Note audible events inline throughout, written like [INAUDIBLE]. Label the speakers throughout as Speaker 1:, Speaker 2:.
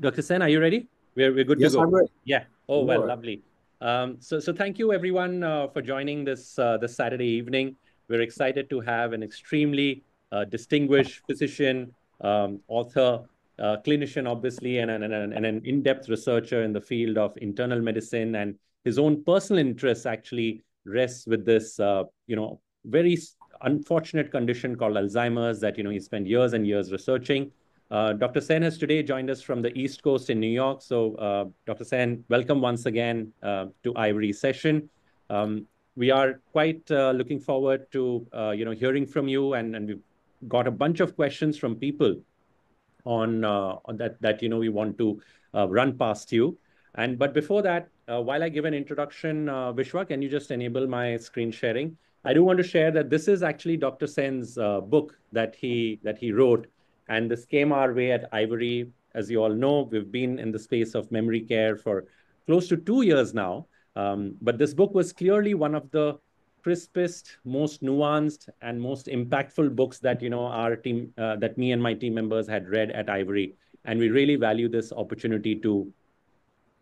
Speaker 1: Dr. Sen, are you ready? We're, we're good
Speaker 2: yes,
Speaker 1: to go.
Speaker 2: I'm ready.
Speaker 1: Yeah. Oh, well, lovely. Um, so, so thank you everyone uh, for joining this uh, this Saturday evening. We're excited to have an extremely uh, distinguished physician, um, author, uh, clinician, obviously, and, and, and, and an in-depth researcher in the field of internal medicine. And his own personal interests actually rests with this, uh, you know, very unfortunate condition called Alzheimer's that, you know, he spent years and years researching. Uh, Dr. Sen has today joined us from the East Coast in New York. So, uh, Dr. Sen, welcome once again uh, to Ivory session. Um, we are quite uh, looking forward to uh, you know hearing from you, and, and we've got a bunch of questions from people on, on that that you know we want to run past you. And but before that, while I give an introduction, Vishwa, can you just enable my screen sharing? I do want to share that this is actually Dr. Sen's book that he that he wrote and this came our way at Ivory. As you all know, we've been in the space of memory care for close to two years now. Um, but this book was clearly one of the crispest, most nuanced, and most impactful books that you know our team, uh, that me and my team members had read at Ivory, and we really value this opportunity to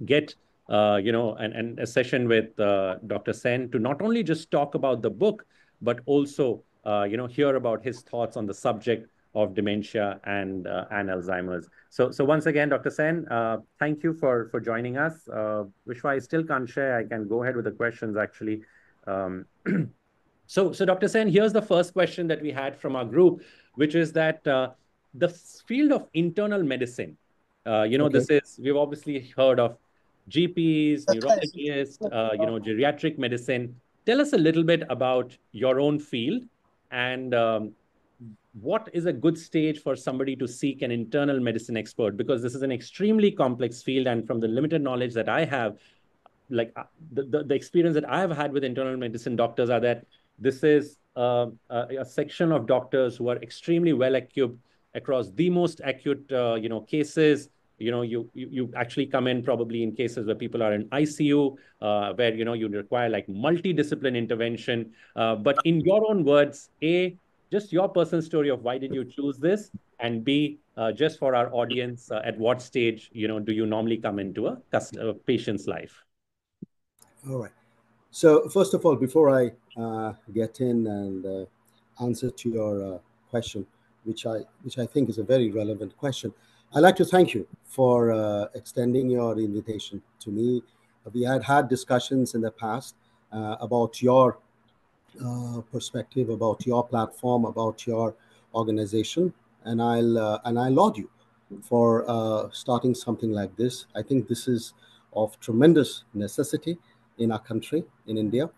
Speaker 1: get uh, you know an, an, a session with uh, Dr. Sen to not only just talk about the book, but also uh, you know hear about his thoughts on the subject of dementia and uh, and Alzheimer's. So so once again, Dr. Sen, uh, thank you for for joining us. Uh, Vishwa, I still can't share. I can go ahead with the questions actually. Um, [CLEARS THROAT] so so Dr. Sen, here's the first question that we had from our group, which is that uh, the field of internal medicine. Uh, you know, okay. this is we've obviously heard of GPs, neurologists, uh, you know, geriatric medicine. Tell us a little bit about your own field and um, what is a good stage for somebody to seek an internal medicine expert? Because this is an extremely complex field and from the limited knowledge that i have like uh, the, the, the experience that i have had with internal medicine doctors are that this is uh, a, a, section of doctors who are extremely well equipped across the most acute uh, you know cases. You know you, you, you actually come in probably in cases where people are in icu uh, where you know you require like multidiscipline intervention. Uh, but in your own words a just your personal story of why did you choose this and b uh, just for our audience uh, at what stage you know do you normally come into a, a patient's life?
Speaker 2: All right. So first of all before i uh, get in and uh, answer to your uh, question which i which i think is a very relevant question i'd like to thank you for uh, extending your invitation to me. We had had discussions in the past about your perspective about your platform, about your organization, and I'll uh, and I laud you for uh, starting something like this. I think this is of tremendous necessity in our country, in India,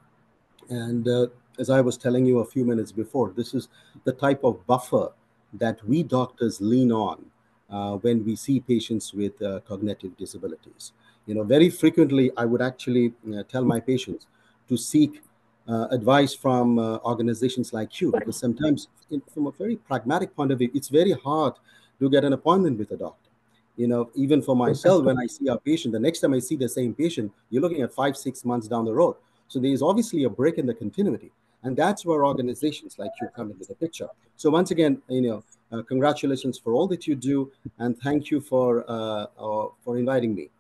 Speaker 2: and uh, as I was telling you a few minutes before, this is the type of buffer that we doctors lean on uh, when we see patients with uh, cognitive disabilities. You know, very frequently I would actually tell my patients to seek uh, advice from uh, organizations like you because sometimes in, from a very pragmatic point of view it's very hard to get an appointment with a doctor. You know even for myself when i see a patient the next time i see the same patient you're looking at five six months down the road. So there's obviously a break in the continuity and that's where organizations like you come into the picture. So once again you know uh, congratulations for all that you do and thank you for uh, uh, for inviting me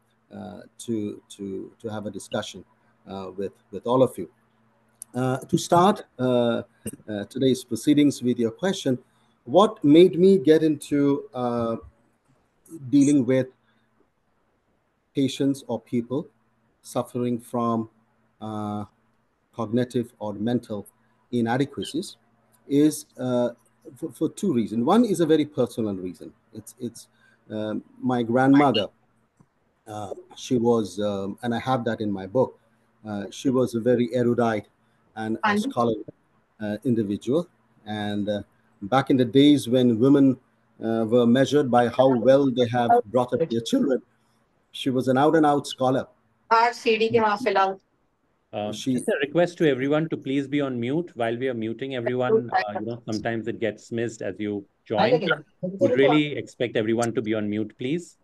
Speaker 2: to to to have a discussion with with all of you to start uh, uh, today's proceedings with your question, what made me get into uh, dealing with patients or people suffering from uh, cognitive or mental inadequacies is uh, for, for, two reasons. One is a very personal reason. It's it's um, my grandmother. she was, um, and I have that in my book. she was a very erudite and a scholar uh, individual. And uh, back in the days when women uh, were measured by how well they have brought up their children, she was an out and out scholar.
Speaker 1: Um, she, just a request to everyone to please be on mute while we are muting everyone. Uh, you know, sometimes it gets missed as you join. Would really expect everyone to be on mute, please.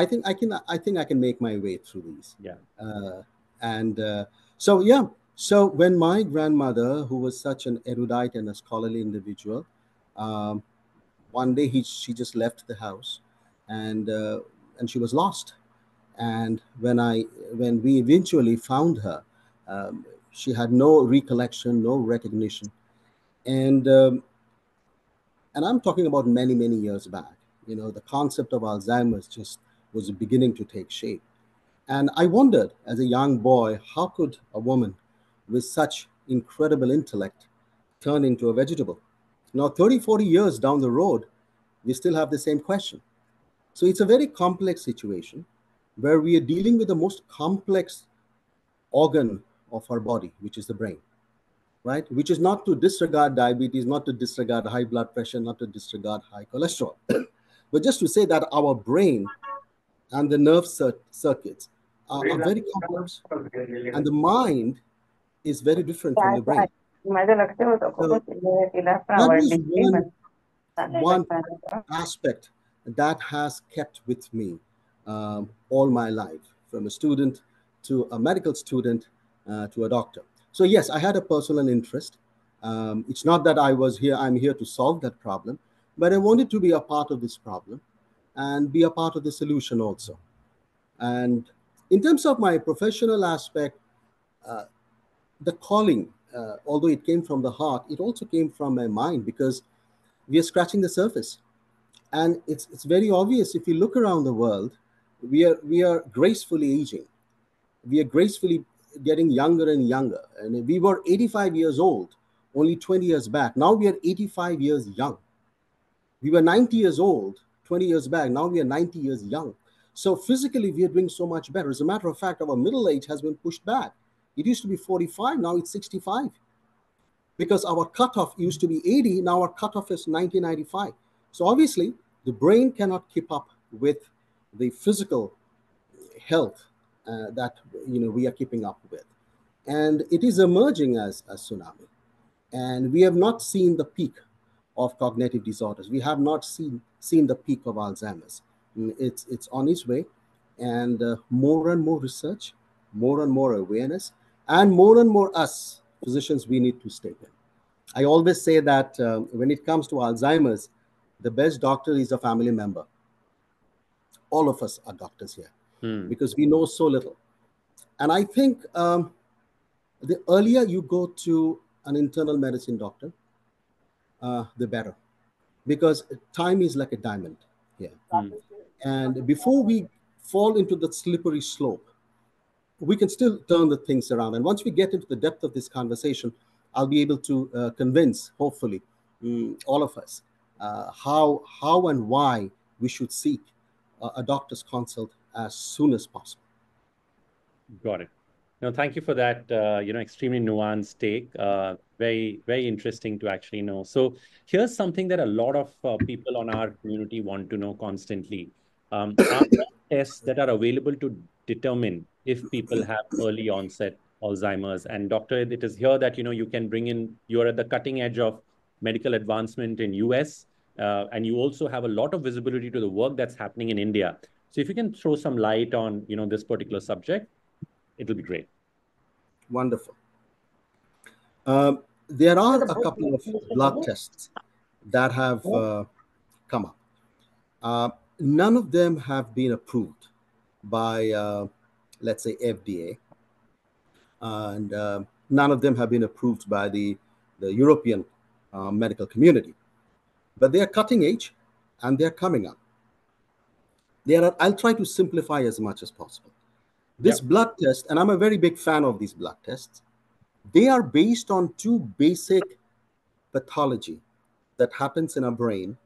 Speaker 2: I think I can I think I can make my way through these.
Speaker 1: Yeah.
Speaker 2: Uh, and uh, so yeah, So when my grandmother, who was such an erudite and a scholarly individual, um, one day he, she just left the house, and uh, and she was lost. And when I when we eventually found her, um, she had no recollection, no recognition, and um, and I'm talking about many many years back. You know, the concept of Alzheimer's just was beginning to take shape, and I wondered as a young boy, how could a woman with such incredible intellect turn into a vegetable? Now, 30, 40 years down the road, we still have the same question. So it's a very complex situation where we are dealing with the most complex organ of our body, which is the brain, right? Which is not to disregard diabetes, not to disregard high blood pressure, not to disregard high cholesterol, [CLEARS THROAT] but just to say that our brain and the nerve cir- circuits are, are very complex, and the mind is very different from the brain. So that is one, one aspect that has kept with me um, all my life, from a student to a medical student uh, to a doctor. So yes, I had a personal interest. Um, it's not that I was here; I'm here to solve that problem, but I wanted to be a part of this problem and be a part of the solution also. And in terms of my professional aspect, uh, the calling, uh, although it came from the heart, it also came from my mind because we are scratching the surface. And it's, it's very obvious if you look around the world, we are, we are gracefully aging. We are gracefully getting younger and younger. And we were 85 years old only 20 years back. Now we are 85 years young. We were 90 years old 20 years back. Now we are 90 years young. So physically, we are doing so much better. As a matter of fact, our middle age has been pushed back. It used to be 45, now it's 65. Because our cutoff used to be 80, now our cutoff is 1995. So obviously, the brain cannot keep up with the physical health uh, that you know we are keeping up with, and it is emerging as a tsunami. And we have not seen the peak of cognitive disorders. We have not seen seen the peak of Alzheimer's. Mm, it's it's on its way, and uh, more and more research, more and more awareness, and more and more us physicians we need to step in. I always say that um, when it comes to Alzheimer's, the best doctor is a family member. All of us are doctors here
Speaker 1: Hmm.
Speaker 2: because we know so little. And I think um, the earlier you go to an internal medicine doctor, uh, the better, because time is like a diamond here.
Speaker 1: Hmm.
Speaker 2: And before we fall into the slippery slope, we can still turn the things around. And once we get into the depth of this conversation, I'll be able to uh, convince, hopefully, mm, all of us uh, how how and why we should seek a, a doctor's consult as soon as possible.
Speaker 1: Got it. No, thank you for that, uh, you know, extremely nuanced take. Uh, very, very interesting to actually know. So here's something that a lot of uh, people on our community want to know constantly. Um, [COUGHS] are tests that are available to determine if people have early onset Alzheimer's? And doctor, it is here that, you know, you can bring in, you're at the cutting edge of medical advancement in US, uh, and you also have a lot of visibility to the work that's happening in India. So if you can throw some light on, you know, this particular subject, it'll be great.
Speaker 2: Wonderful. Um, there are a couple of blood tests that have uh, come up. Uh, none of them have been approved by, uh, let's say, FDA, and uh, none of them have been approved by the, the European uh, medical community. But they are cutting edge and they're coming up. There are, I'll try to simplify as much as possible. This
Speaker 1: Yep.
Speaker 2: blood test, and I'm a very big fan of these blood tests, they are based on two basic pathology that happens in our brain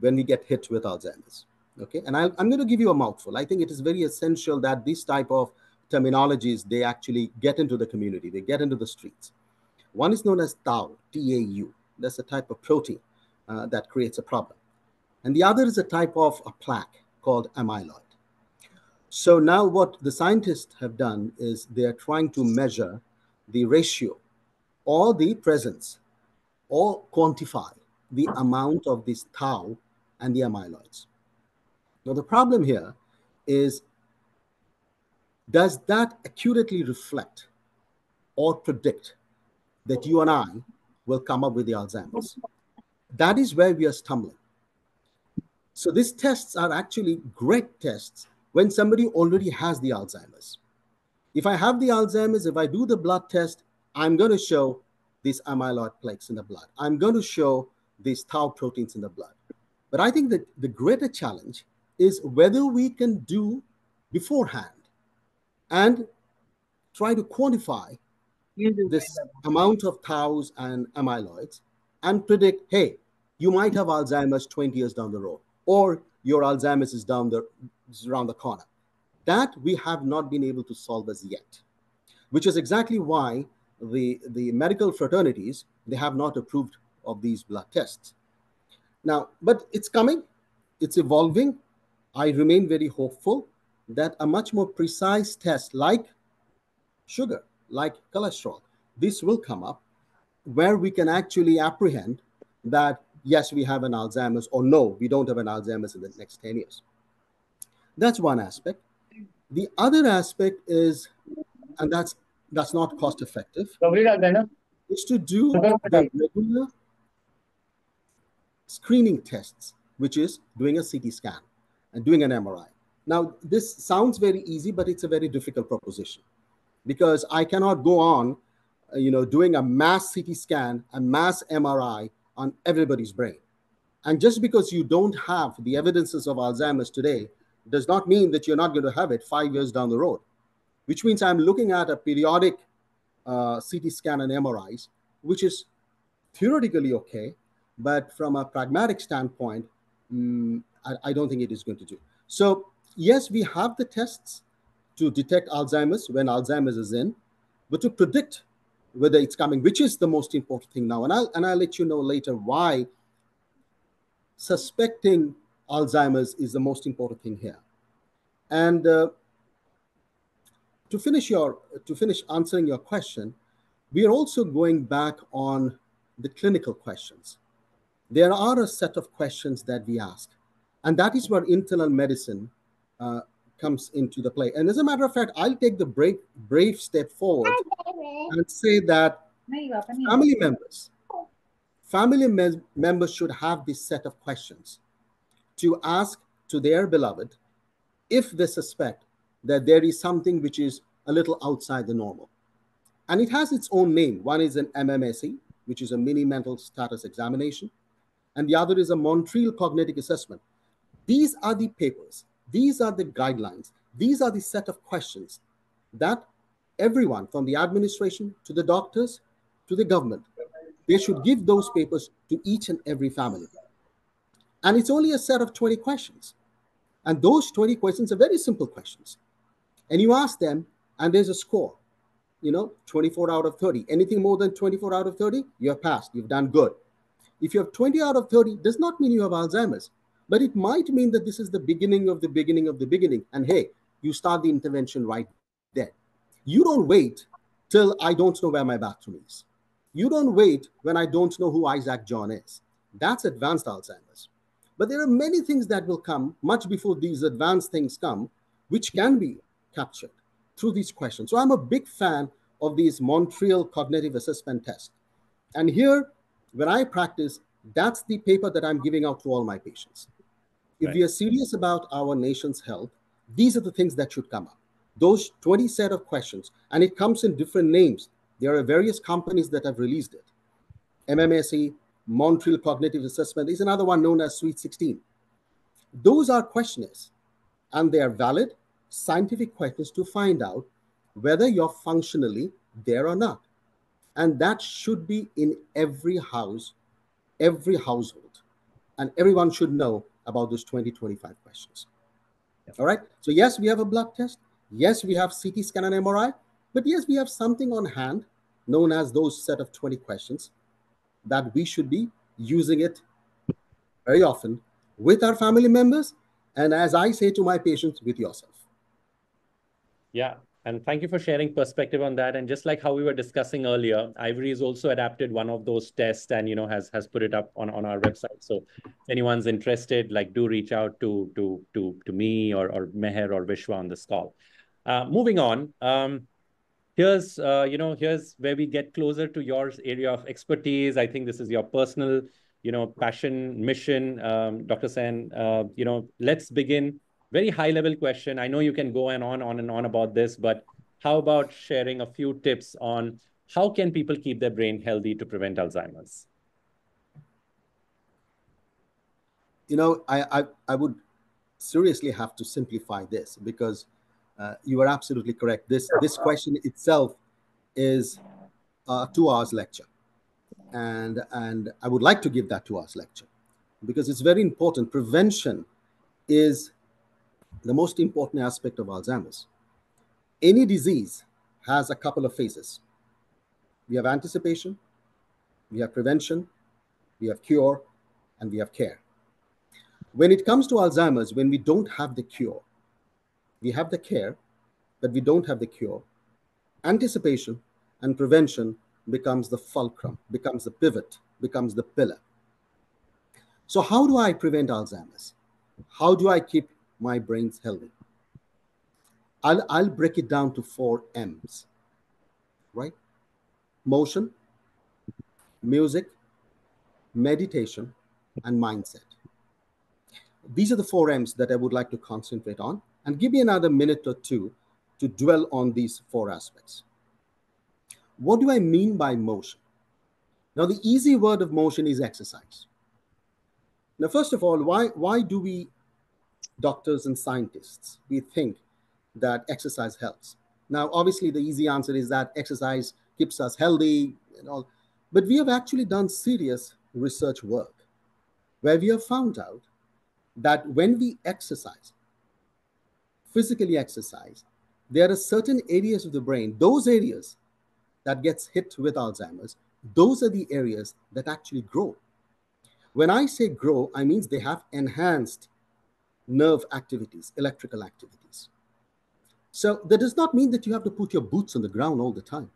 Speaker 2: when we get hit with Alzheimer's. Okay, and I, I'm going to give you a mouthful. I think it is very essential that this type of terminologies they actually get into the community, they get into the streets. One is known as tau, T-A-U. That's a type of protein uh, that creates a problem, and the other is a type of a plaque called amyloid. So now what the scientists have done is they are trying to measure the ratio or the presence or quantify the amount of this tau and the amyloids. Now the problem here is does that accurately reflect or predict that you and I will come up with the Alzheimer's. That is where we are stumbling. So these tests are actually great tests when somebody already has the Alzheimer's. If I have the Alzheimer's, if I do the blood test, I'm going to show these amyloid plaques in the blood. I'm going to show these tau proteins in the blood. But I think that the greater challenge is whether we can do beforehand and try to quantify this amount of taus and amyloids and predict, hey, you might have Alzheimer's 20 years down the road, or your Alzheimer's is down the is around the corner. That we have not been able to solve as yet, which is exactly why the, the medical fraternities, they have not approved of these blood tests. Now, but it's coming, it's evolving. I remain very hopeful that a much more precise test like sugar, like cholesterol, this will come up where we can actually apprehend that yes, we have an Alzheimer's or no, we don't have an Alzheimer's in the next 10 years. That's one aspect. The other aspect is, and that's that's not cost effective, is to do the regular screening tests, which is doing a CT scan and doing an MRI. Now, this sounds very easy, but it's a very difficult proposition because I cannot go on, you know, doing a mass CT scan, a mass MRI on everybody's brain. And just because you don't have the evidences of Alzheimer's today does not mean that you're not going to have it five years down the road, which means I'm looking at a periodic uh, CT scan and MRIs, which is theoretically okay, but from a pragmatic standpoint, mm, I, I don't think it is going to do. So, yes, we have the tests to detect Alzheimer's when Alzheimer's is in, but to predict whether it's coming, which is the most important thing now. And I'll and I'll let you know later why suspecting Alzheimer's is the most important thing here. And uh, to finish your to finish answering your question, we are also going back on the clinical questions. There are a set of questions that we ask, and that is where internal medicine uh, comes into the play. And as a matter of fact, I'll take the brave brave step forward and say that family members family me- members should have this set of questions to ask to their beloved if they suspect that there is something which is a little outside the normal. And it has its own name. One is an MMSE, which is a mini mental status examination, and the other is a Montreal cognitive assessment. These are the papers, these are the guidelines, these are the set of questions that everyone from the administration to the doctors to the government they should give those papers to each and every family and it's only a set of 20 questions. And those 20 questions are very simple questions. And you ask them, and there's a score, you know, 24 out of 30. Anything more than 24 out of 30, you have passed, you've done good. If you have 20 out of 30, does not mean you have Alzheimer's, but it might mean that this is the beginning of the beginning of the beginning. And hey, you start the intervention right there. You don't wait till I don't know where my bathroom is. You don't wait when I don't know who Isaac John is. That's advanced Alzheimer's. But there are many things that will come much before these advanced things come, which can be captured through these questions. So I'm a big fan of these Montreal cognitive assessment tests. And here, when I practice, that's the paper that I'm giving out to all my patients. If right. we are serious about our nation's health, these are the things that should come up. Those 20 set of questions, and it comes in different names. There are various companies that have released it. MMSE, Montreal Cognitive Assessment is another one known as Sweet 16. Those are questionnaires, and they are valid scientific questions to find out whether you're functionally there or not. And that should be in every house, every household. And everyone should know about those 20, 25 questions. All right. So, yes, we have a blood test. Yes, we have CT scan and MRI. But yes, we have something on hand known as those set of 20 questions that we should be using it very often with our family members and as i say to my patients with yourself
Speaker 1: yeah and thank you for sharing perspective on that and just like how we were discussing earlier ivory has also adapted one of those tests and you know has has put it up on, on our website so anyone's interested like do reach out to to to to me or or meher or vishwa on this call uh, moving on um, here's, uh, you know, here's where we get closer to your area of expertise. I think this is your personal, you know, passion, mission, um, Dr. Sen. Uh, you know, let's begin. Very high level question. I know you can go and on, and on and on about this, but how about sharing a few tips on how can people keep their brain healthy to prevent Alzheimer's?
Speaker 2: You know, I, I, I would seriously have to simplify this because uh, you are absolutely correct. This this question itself is a two hours lecture, and and I would like to give that two hours lecture because it's very important. Prevention is the most important aspect of Alzheimer's. Any disease has a couple of phases. We have anticipation, we have prevention, we have cure, and we have care. When it comes to Alzheimer's, when we don't have the cure, we have the care, but we don't have the cure. Anticipation and prevention becomes the fulcrum, becomes the pivot, becomes the pillar. So, how do I prevent Alzheimer's? How do I keep my brains healthy? I'll, I'll break it down to four M's, right? Motion, music, meditation, and mindset. These are the four M's that I would like to concentrate on and give me another minute or two to dwell on these four aspects. What do I mean by motion? Now, the easy word of motion is exercise. Now, first of all, why, why do we, doctors and scientists, we think that exercise helps? Now, obviously, the easy answer is that exercise keeps us healthy and all, but we have actually done serious research work where we have found out that when we exercise, physically exercise, there are certain areas of the brain, those areas that gets hit with Alzheimer's, those are the areas that actually grow. When I say grow, I mean they have enhanced nerve activities, electrical activities. So that does not mean that you have to put your boots on the ground all the time.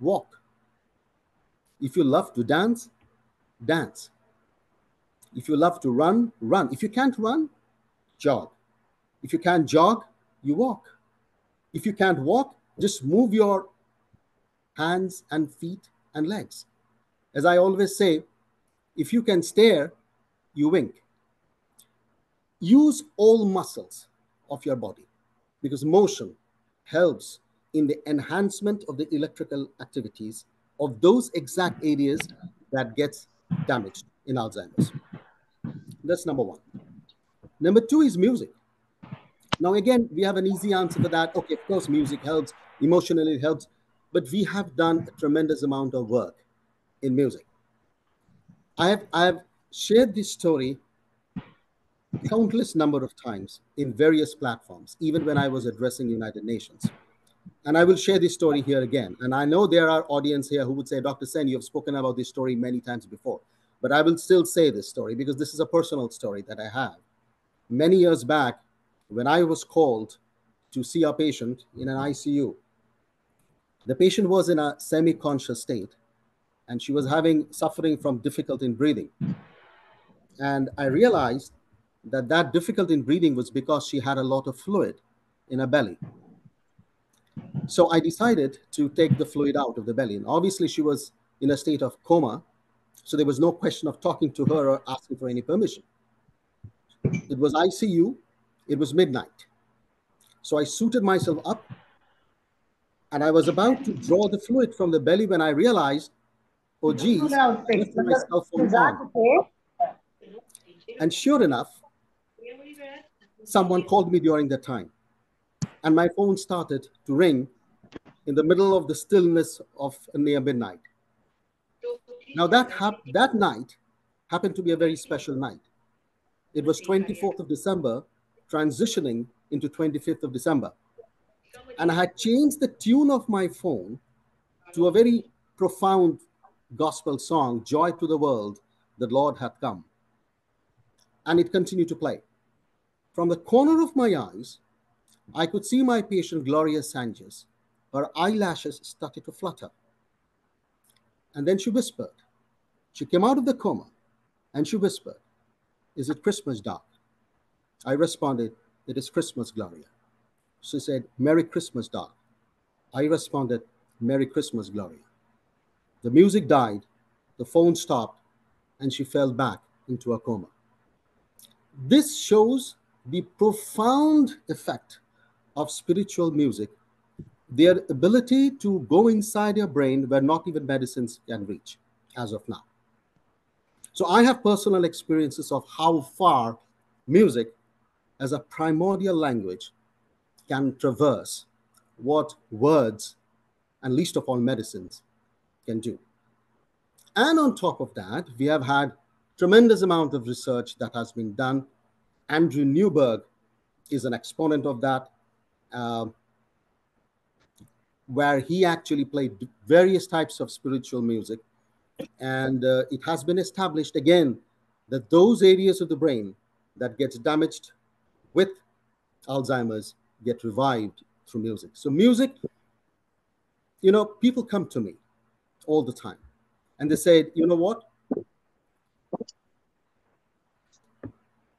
Speaker 2: Walk. If you love to dance, dance. If you love to run, run. If you can't run, jog. If you can't jog, you walk. If you can't walk, just move your hands and feet and legs. As I always say, if you can stare, you wink. Use all muscles of your body because motion helps in the enhancement of the electrical activities of those exact areas that gets damaged in Alzheimer's. That's number one. Number two is music. Now, again, we have an easy answer for that. Okay, of course, music helps, emotionally it helps, but we have done a tremendous amount of work in music. I have, I have shared this story countless number of times in various platforms, even when I was addressing United Nations. And I will share this story here again. And I know there are audience here who would say, Dr. Sen, you have spoken about this story many times before. But I will still say this story because this is a personal story that I have. Many years back, when I was called to see a patient in an ICU, the patient was in a semi conscious state and she was having suffering from difficulty in breathing. And I realized that that difficulty in breathing was because she had a lot of fluid in her belly. So I decided to take the fluid out of the belly. And obviously, she was in a state of coma. So there was no question of talking to her or asking for any permission. It was ICU. It was midnight. So I suited myself up and I was about to draw the fluid from the belly when I realized, oh, geez, my cell phone on. And sure enough, someone called me during that time. And my phone started to ring in the middle of the stillness of near midnight. Now that hap- that night happened to be a very special night. It was 24th of December, transitioning into 25th of December. And I had changed the tune of my phone to a very profound gospel song, Joy to the World, the Lord hath come. And it continued to play. From the corner of my eyes, I could see my patient, Gloria Sanchez. Her eyelashes started to flutter. And then she whispered. She came out of the coma and she whispered, Is it Christmas, Doc? I responded, It is Christmas, Gloria. She said, Merry Christmas, Doc. I responded, Merry Christmas, Gloria. The music died, the phone stopped, and she fell back into a coma. This shows the profound effect of spiritual music, their ability to go inside your brain where not even medicines can reach as of now. So I have personal experiences of how far music as a primordial language can traverse what words and least of all medicines can do. And on top of that, we have had tremendous amount of research that has been done. Andrew Newberg is an exponent of that, uh, where he actually played various types of spiritual music. And uh, it has been established again that those areas of the brain that gets damaged with Alzheimer's get revived through music. So music, you know, people come to me all the time and they said, you know what?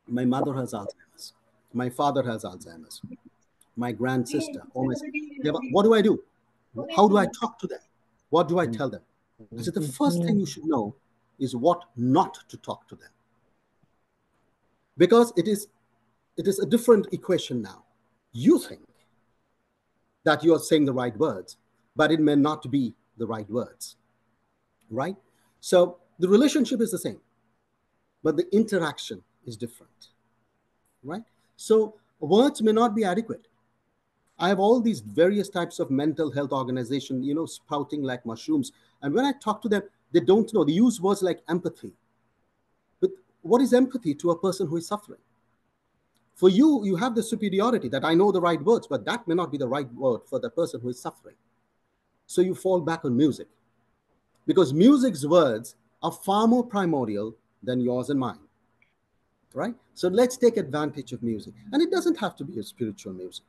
Speaker 2: My mother has Alzheimer's. My father has Alzheimer's. My grand sister. my, what do I do? How do I talk to them? What do I tell them? I said, the first thing you should know is what not to talk to them. Because it is it is a different equation now. You think that you are saying the right words, but it may not be the right words, right? So the relationship is the same, but the interaction is different, right? So words may not be adequate. I have all these various types of mental health organization, you know, sprouting like mushrooms. And when I talk to them, they don't know. They use words like empathy. But what is empathy to a person who is suffering? For you, you have the superiority that I know the right words, but that may not be the right word for the person who is suffering. So you fall back on music because music's words are far more primordial than yours and mine. Right? So let's take advantage of music. And it doesn't have to be a spiritual music,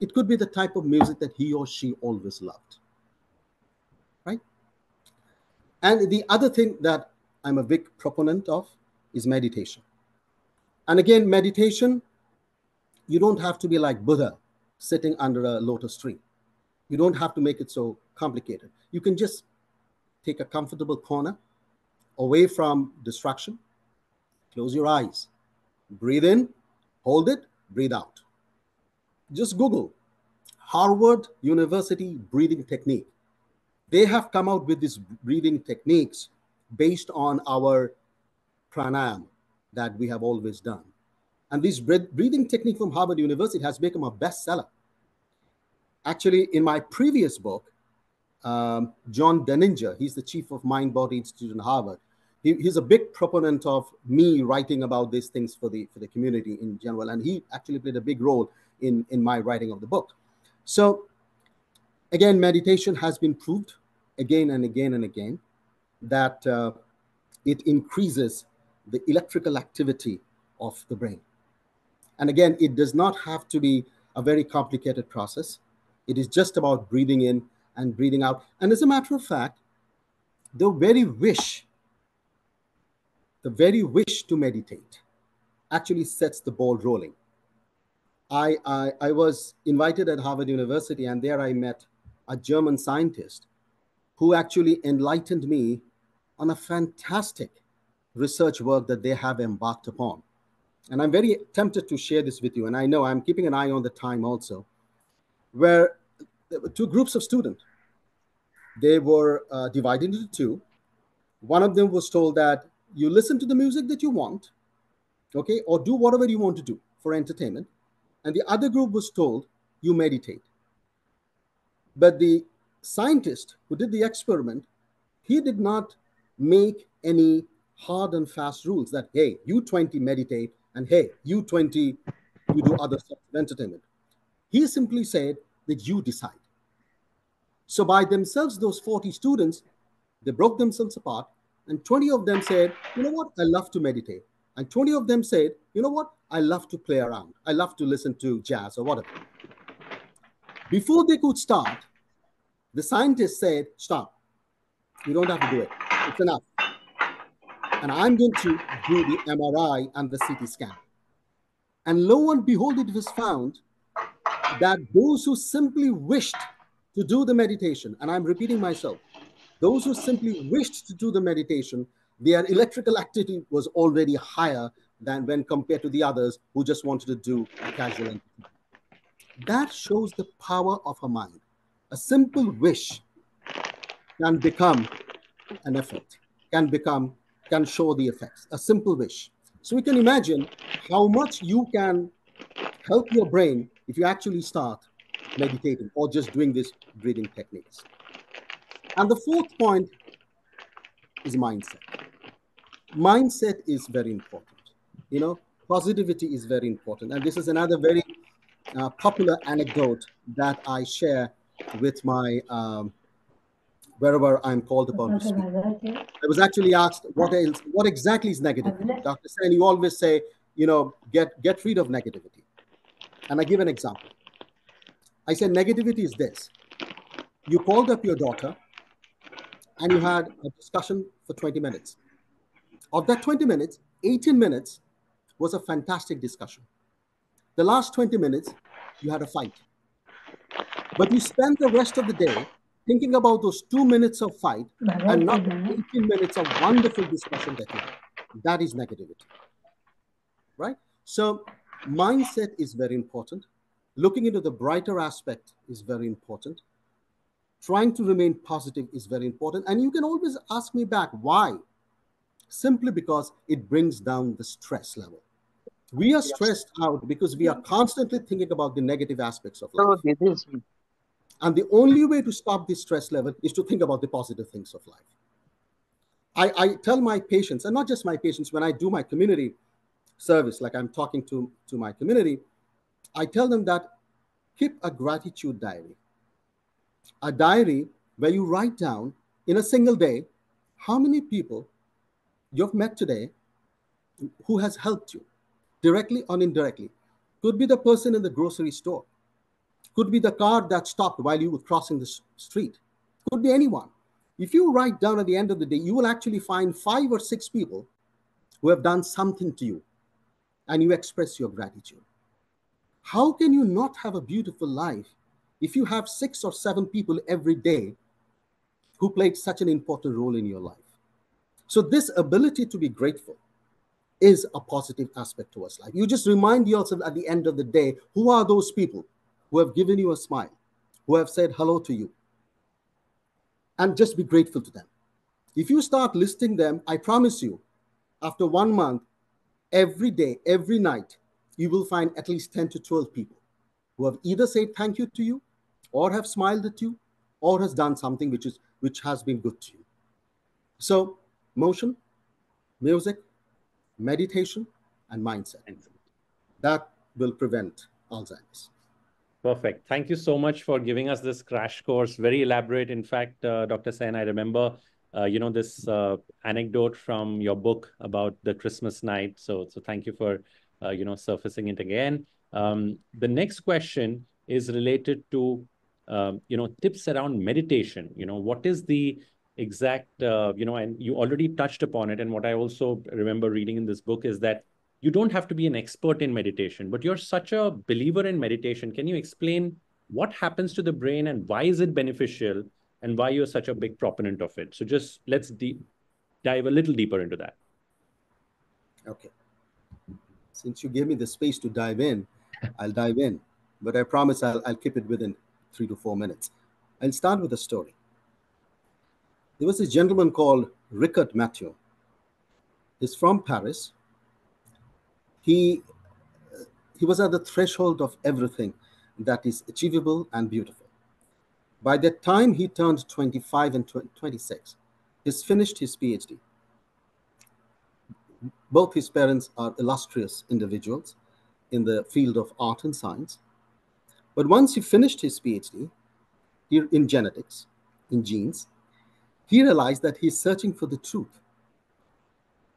Speaker 2: it could be the type of music that he or she always loved. Right? And the other thing that I'm a big proponent of is meditation. And again, meditation, you don't have to be like Buddha sitting under a lotus tree. You don't have to make it so complicated. You can just take a comfortable corner away from distraction, close your eyes, breathe in, hold it, breathe out. Just Google Harvard University breathing technique. They have come out with these breathing techniques based on our pranayama, that we have always done. And this breathing technique from Harvard University has become a bestseller. Actually, in my previous book, um, John Denninger, he's the chief of Mind Body Institute in Harvard. He, he's a big proponent of me writing about these things for the for the community in general, and he actually played a big role in in my writing of the book. So, again, meditation has been proved again and again and again that uh, it increases the electrical activity of the brain. And again, it does not have to be a very complicated process. It is just about breathing in and breathing out. And as a matter of fact, the very wish, the very wish to meditate actually sets the ball rolling. I, I, I was invited at Harvard University, and there I met a German scientist who actually enlightened me on a fantastic research work that they have embarked upon. And I'm very tempted to share this with you. And I know I'm keeping an eye on the time also, where two groups of students. They were uh, divided into two. One of them was told that you listen to the music that you want, okay, or do whatever you want to do for entertainment. And the other group was told you meditate. But the scientist who did the experiment, he did not make any hard and fast rules that hey you 20 meditate and hey you 20 you do other stuff of entertainment he simply said that you decide so by themselves those 40 students they broke themselves apart and 20 of them said you know what? I love to meditate. And 20 of them said you know what? I love to play around. I love to listen to jazz or whatever. Before they could start the scientist said stop. You don't have to do it. It's enough. And I'm going to do the MRI and the CT scan. And lo and behold, it was found that those who simply wished to do the meditation, and I'm repeating myself, those who simply wished to do the meditation, their electrical activity was already higher than when compared to the others who just wanted to do a casual. That shows the power of a mind. A simple wish can become an effort, can become, can show the effects. A simple wish. So we can imagine how much you can help your brain if you actually start meditating or just doing these breathing techniques. And the fourth point is mindset. Mindset is very important. You know, positivity is very important. And this is another very uh, popular anecdote that I share with my um, wherever I'm called upon to speak. I was actually asked what else, what exactly is negative. Dr. Sen, you always say, you know, get get rid of negativity. And I give an example. I said negativity is this. You called up your daughter and you had a discussion for 20 minutes. Of that 20 minutes, 18 minutes was a fantastic discussion. The last 20 minutes, you had a fight. But you spent the rest of the day thinking about those two minutes of fight and not 18 minutes of wonderful discussion that you had. That is negativity. Right? So, mindset is very important. Looking into the brighter aspect is very important. Trying to remain positive is very important. And you can always ask me back why? Simply because it brings down the stress level. We are stressed out because we are constantly thinking about the negative aspects of life. And the only way to stop this stress level is to think about the positive things of life. I, I tell my patients, and not just my patients, when I do my community service, like I'm talking to, to my community, I tell them that keep a gratitude diary. A diary where you write down in a single day how many people you've met today who has helped you directly or indirectly. Could be the person in the grocery store. Could be the car that stopped while you were crossing the street. Could be anyone. If you write down at the end of the day, you will actually find five or six people who have done something to you and you express your gratitude. How can you not have a beautiful life if you have six or seven people every day who played such an important role in your life? So, this ability to be grateful is a positive aspect to us life. You just remind yourself at the end of the day who are those people who have given you a smile, who have said hello to you, and just be grateful to them. If you start listing them, I promise you, after one month, every day, every night, you will find at least 10 to 12 people who have either said thank you to you or have smiled at you or has done something which is which has been good to you. So motion music meditation and mindset. That will prevent alzheimer's.
Speaker 1: Perfect. Thank you so much for giving us this crash course. Very elaborate. In fact uh, dr sen i remember uh, you know this uh, anecdote from your book about the christmas night. So so thank you for uh, you know, surfacing it again. Um, the next question is related to, um, you know, tips around meditation. You know, what is the exact, uh, you know, and you already touched upon it. And what I also remember reading in this book is that you don't have to be an expert in meditation, but you're such a believer in meditation. Can you explain what happens to the brain and why is it beneficial and why you're such a big proponent of it? So just let's deep, dive a little deeper into that.
Speaker 2: Okay since you gave me the space to dive in, I'll dive in. But I promise I'll, I'll keep it within three to four minutes. I'll start with a story. There was a gentleman called Ricard Matthieu. He's from Paris. He, he was at the threshold of everything that is achievable and beautiful. By the time he turned 25 and 26, he's finished his PhD both his parents are illustrious individuals in the field of art and science. But once he finished his PhD here in genetics, in genes, he realized that he's searching for the truth.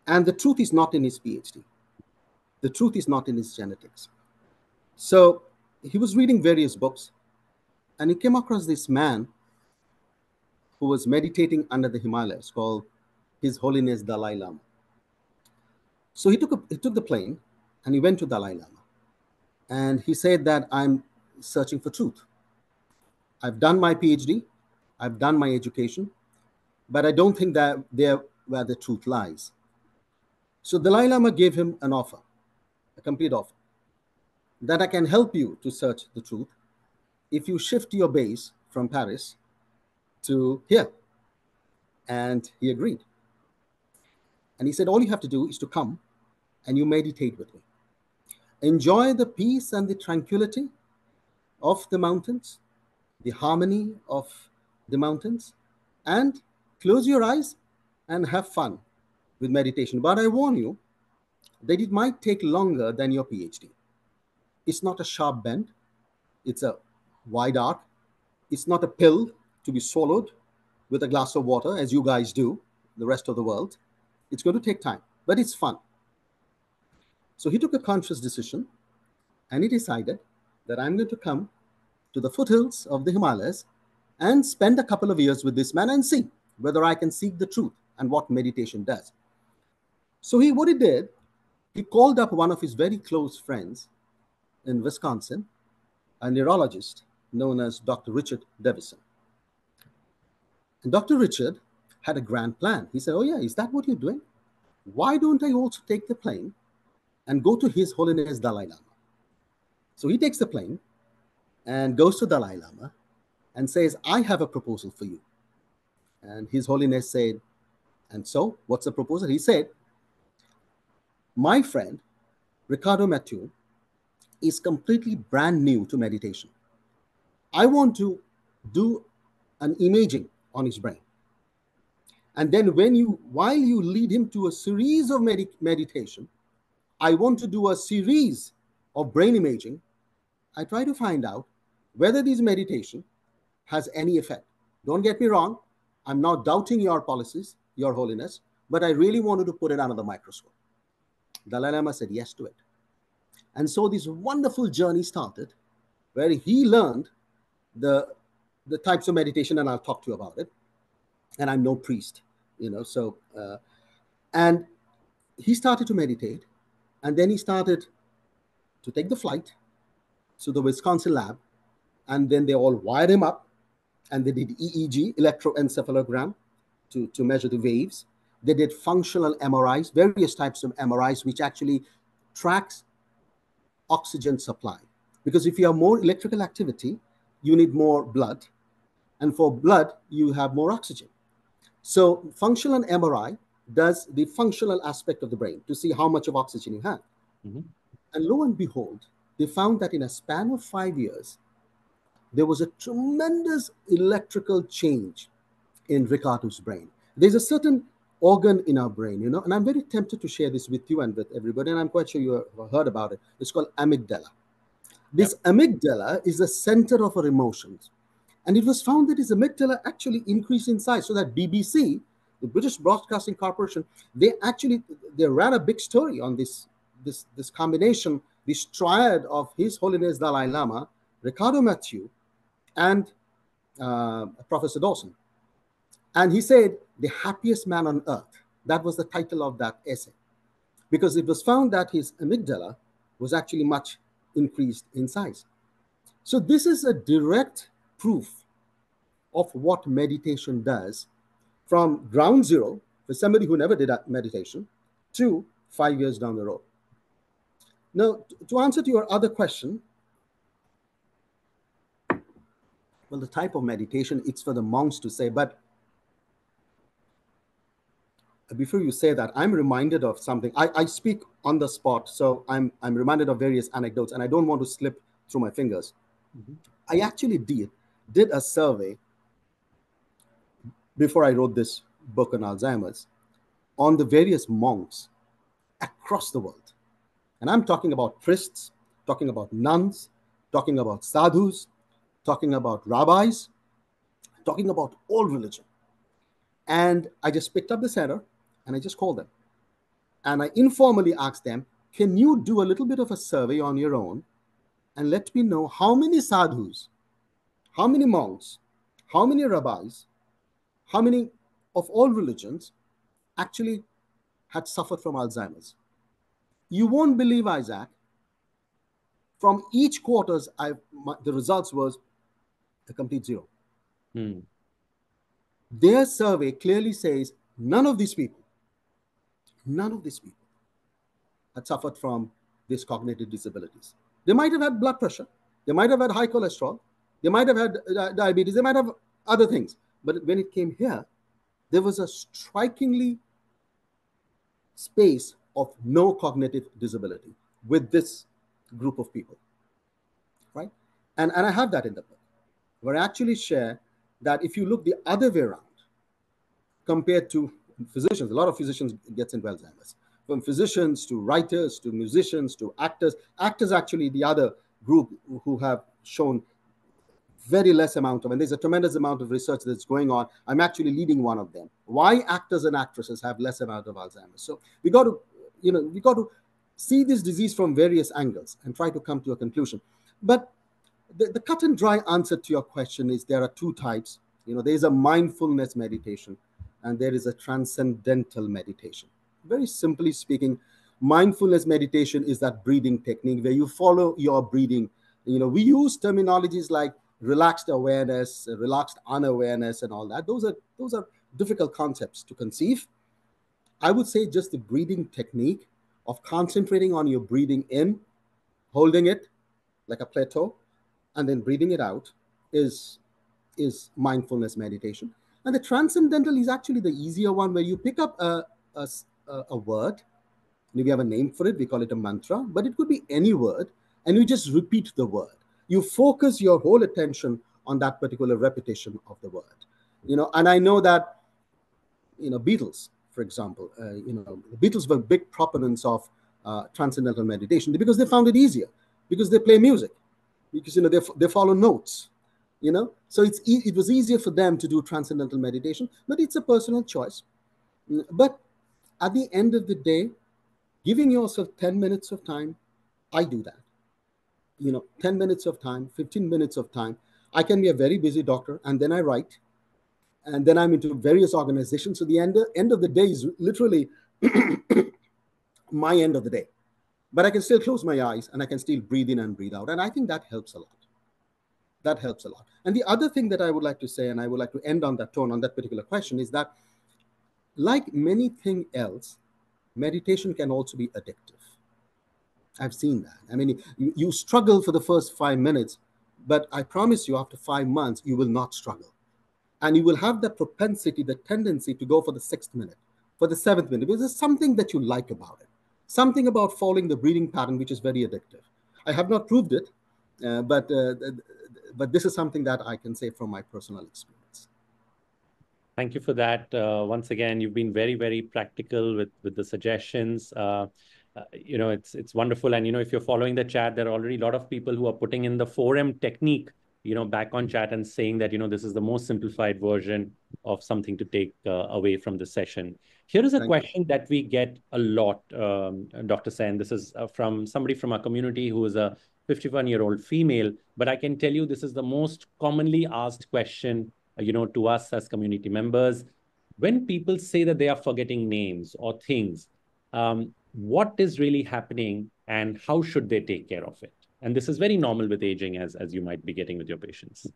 Speaker 2: And the truth is not in his PhD. The truth is not in his genetics. So he was reading various books and he came across this man who was meditating under the Himalayas called His Holiness Dalai Lama. So he took, a, he took the plane and he went to Dalai Lama. And he said that I'm searching for truth. I've done my PhD, I've done my education, but I don't think that there where the truth lies. So Dalai Lama gave him an offer, a complete offer, that I can help you to search the truth if you shift your base from Paris to here. And he agreed. And he said, All you have to do is to come and you meditate with me. Enjoy the peace and the tranquility of the mountains, the harmony of the mountains, and close your eyes and have fun with meditation. But I warn you that it might take longer than your PhD. It's not a sharp bend, it's a wide arc. It's not a pill to be swallowed with a glass of water, as you guys do, the rest of the world. It's going to take time, but it's fun. So he took a conscious decision and he decided that I'm going to come to the foothills of the Himalayas and spend a couple of years with this man and see whether I can seek the truth and what meditation does. So he what he did, he called up one of his very close friends in Wisconsin, a neurologist known as Dr. Richard Davidson. And Dr. Richard had a grand plan. He said, Oh, yeah, is that what you're doing? Why don't I also take the plane and go to His Holiness Dalai Lama? So he takes the plane and goes to Dalai Lama and says, I have a proposal for you. And His Holiness said, And so, what's the proposal? He said, My friend, Ricardo Matthieu, is completely brand new to meditation. I want to do an imaging on his brain. And then when you, while you lead him to a series of med- meditation, I want to do a series of brain imaging. I try to find out whether this meditation has any effect. Don't get me wrong. I'm not doubting your policies, your holiness, but I really wanted to put it under the microscope. Dalai Lama said yes to it. And so this wonderful journey started where he learned the, the types of meditation, and I'll talk to you about it. And I'm no priest, you know, so, uh, and he started to meditate, and then he started to take the flight to the Wisconsin lab, and then they all wired him up, and they did EEG, electroencephalogram, to, to measure the waves. They did functional MRIs, various types of MRIs, which actually tracks oxygen supply. Because if you have more electrical activity, you need more blood. And for blood, you have more oxygen. So functional MRI does the functional aspect of the brain to see how much of oxygen you have. Mm-hmm. And lo and behold, they found that in a span of five years, there was a tremendous electrical change in Ricardo's brain. There's a certain organ in our brain, you know, and I'm very tempted to share this with you and with everybody, and I'm quite sure you have heard about it. It's called amygdala. This yep. amygdala is the center of our emotions. And it was found that his amygdala actually increased in size so that BBC, the British Broadcasting Corporation, they actually they ran a big story on this this this combination, this triad of His Holiness Dalai Lama, Ricardo Matthieu, and uh, Professor Dawson. And he said, The happiest man on earth. That was the title of that essay. Because it was found that his amygdala was actually much increased in size. So, this is a direct proof of what meditation does from ground zero for somebody who never did meditation to five years down the road. Now, to answer to your other question, well, the type of meditation, it's for the monks to say, but before you say that, I'm reminded of something. I, I speak on the spot, so I'm I'm reminded of various anecdotes, and I don't want to slip through my fingers. Mm-hmm. I actually did did a survey before I wrote this book on Alzheimer's on the various monks across the world, and I'm talking about priests, talking about nuns, talking about sadhus, talking about rabbis, talking about all religion. And I just picked up the center and I just called them. And I informally asked them, can you do a little bit of a survey on your own and let me know how many sadhus, how many monks, how many rabbis, how many of all religions actually had suffered from Alzheimer's? You won't believe, Isaac. From each quarters, I, the results was a complete zero.
Speaker 1: Hmm.
Speaker 2: Their survey clearly says none of these people, none of these people had suffered from these cognitive disabilities. They might have had blood pressure, they might have had high cholesterol, they might have had uh, diabetes, they might have other things. But when it came here, there was a strikingly space of no cognitive disability with this group of people. Right? And, and I have that in the book, where I actually share that if you look the other way around, compared to physicians, a lot of physicians gets into Alzheimer's. From physicians to writers to musicians to actors. Actors actually the other group who have shown very less amount of, and there's a tremendous amount of research that's going on. I'm actually leading one of them. Why actors and actresses have less amount of Alzheimer's? So we got to, you know, we got to see this disease from various angles and try to come to a conclusion. But the, the cut and dry answer to your question is there are two types. You know, there is a mindfulness meditation and there is a transcendental meditation. Very simply speaking, mindfulness meditation is that breathing technique where you follow your breathing. You know, we use terminologies like relaxed awareness, relaxed unawareness, and all that. Those are those are difficult concepts to conceive. I would say just the breathing technique of concentrating on your breathing in, holding it like a plateau, and then breathing it out is is mindfulness meditation. And the transcendental is actually the easier one where you pick up a, a, a word. Maybe have a name for it. We call it a mantra, but it could be any word, and you just repeat the word you focus your whole attention on that particular repetition of the word you know and i know that you know beatles for example uh, you know the beatles were big proponents of uh, transcendental meditation because they found it easier because they play music because you know they, they follow notes you know? So it's e- it was easier for them to do transcendental meditation but it's a personal choice. Mm, but at the end of the day giving yourself 10 minutes of time i do that. You know 10 minutes of time 15 minutes of time. I can be a very busy doctor and then i write and then i'm into various organizations. So the end, end of the day is literally [COUGHS] my end of the day but i can still close my eyes and i can still breathe in and breathe out and i think that helps a lot that helps a lot and the other thing that i would like to say and i would like to end on that tone on that particular question is that like many thing else meditation can also be addictive I've seen that. I mean, you, you struggle for the first five minutes, but I promise you, after five months, you will not struggle. And you will have the propensity, the tendency to go for the sixth minute, for the seventh minute, because there's something that you like about it. Something about following the breathing pattern, which is very addictive. I have not proved it, uh, but uh, but this is something that I can say from my personal experience.
Speaker 1: Thank you for that. Uh, once again, you've been very, very practical with with the suggestions. Uh, uh, you know, it's it's wonderful. And you know, if you're following the chat, there are already a lot of people who are putting in the 4M technique, you know, back on chat and saying that you know this is the most simplified version of something to take uh, away from the session. Here is a Thank question you. that we get a lot, um, Dr. Sen. This is uh, from somebody from our community who is a 51 year old female. But I can tell you this is the most commonly asked question, uh, you know, to us as community members. When people say that they are forgetting names or things, um, what is really happening and how should they take care of it? And this is very normal with aging, as, as you might be getting with your patients.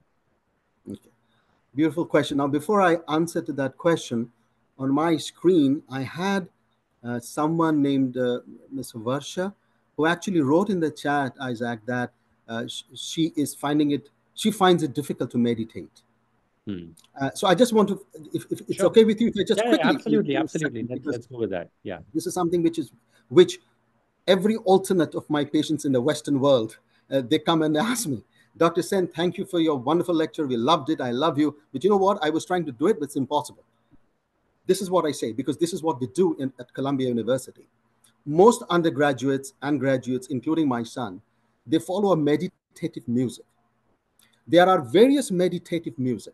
Speaker 2: Okay. Beautiful question. Now, before I answer to that question, on my screen, I had uh, someone named uh, Ms. Varsha who actually wrote in the chat, Isaac, that uh, sh- she is finding it, she finds it difficult to meditate. Hmm. Uh, so I just want to, if, if it's sure. okay with you, if I just
Speaker 1: yeah,
Speaker 2: quickly,
Speaker 1: absolutely, absolutely. Let's, let's go with that. Yeah,
Speaker 2: this is something which is which every alternate of my patients in the Western world uh, they come and [LAUGHS] ask me, Dr. Sen, thank you for your wonderful lecture. We loved it. I love you. But you know what? I was trying to do it, but it's impossible. This is what I say because this is what we do in, at Columbia University. Most undergraduates and graduates, including my son, they follow a meditative music. There are various meditative music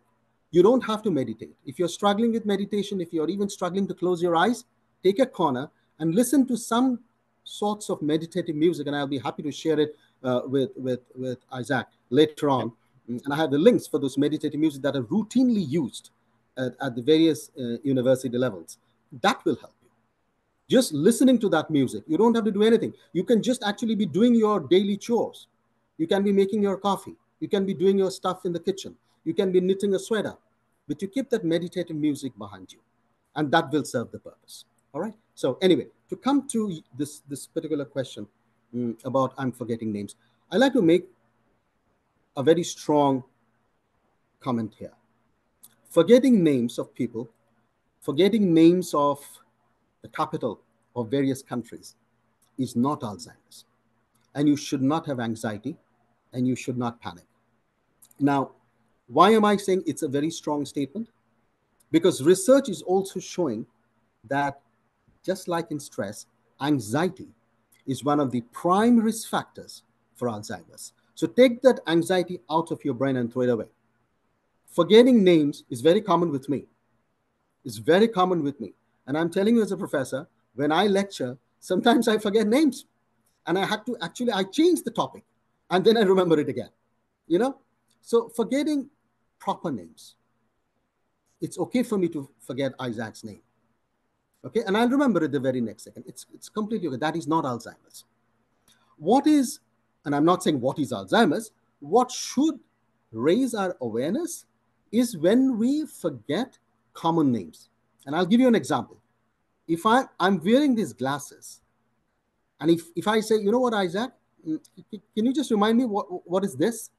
Speaker 2: you don't have to meditate. If you're struggling with meditation, if you're even struggling to close your eyes, take a corner and listen to some sorts of meditative music, and I'll be happy to share it uh, with, with, with Isaac later on. And I have the links for those meditative music that are routinely used at, at the various uh, university levels. That will help you. Just listening to that music, you don't have to do anything. You can just actually be doing your daily chores. You can be making your coffee. You can be doing your stuff in the kitchen You can be knitting a sweater, but you keep that meditative music behind you, and that will serve the purpose. All right. So anyway, to come to this this particular question um, about I'm forgetting names, I like to make a very strong comment here. Forgetting names of people, forgetting names of the capital of various countries is not Alzheimer's. And you should not have anxiety and you should not panic. Now, why am I saying it's a very strong statement? Because research is also showing that just like in stress, anxiety is one of the prime risk factors for Alzheimer's. So take that anxiety out of your brain and throw it away. Forgetting names is very common with me. It's very common with me. And I'm telling you as a professor, when I lecture, sometimes I forget names. And I had to actually I change the topic and then I remember it again. You know? So forgetting proper names. It's okay for me to forget Isaac's name. Okay, and I'll remember it the very next second. It's it's completely okay. That is not Alzheimer's. What is, and I'm not saying what is Alzheimer's, what should raise our awareness is when we forget common names. And I'll give you an example. If I, I'm wearing these glasses, and if, if I say, you know what, Isaac, mm, can you just remind me what, what is this?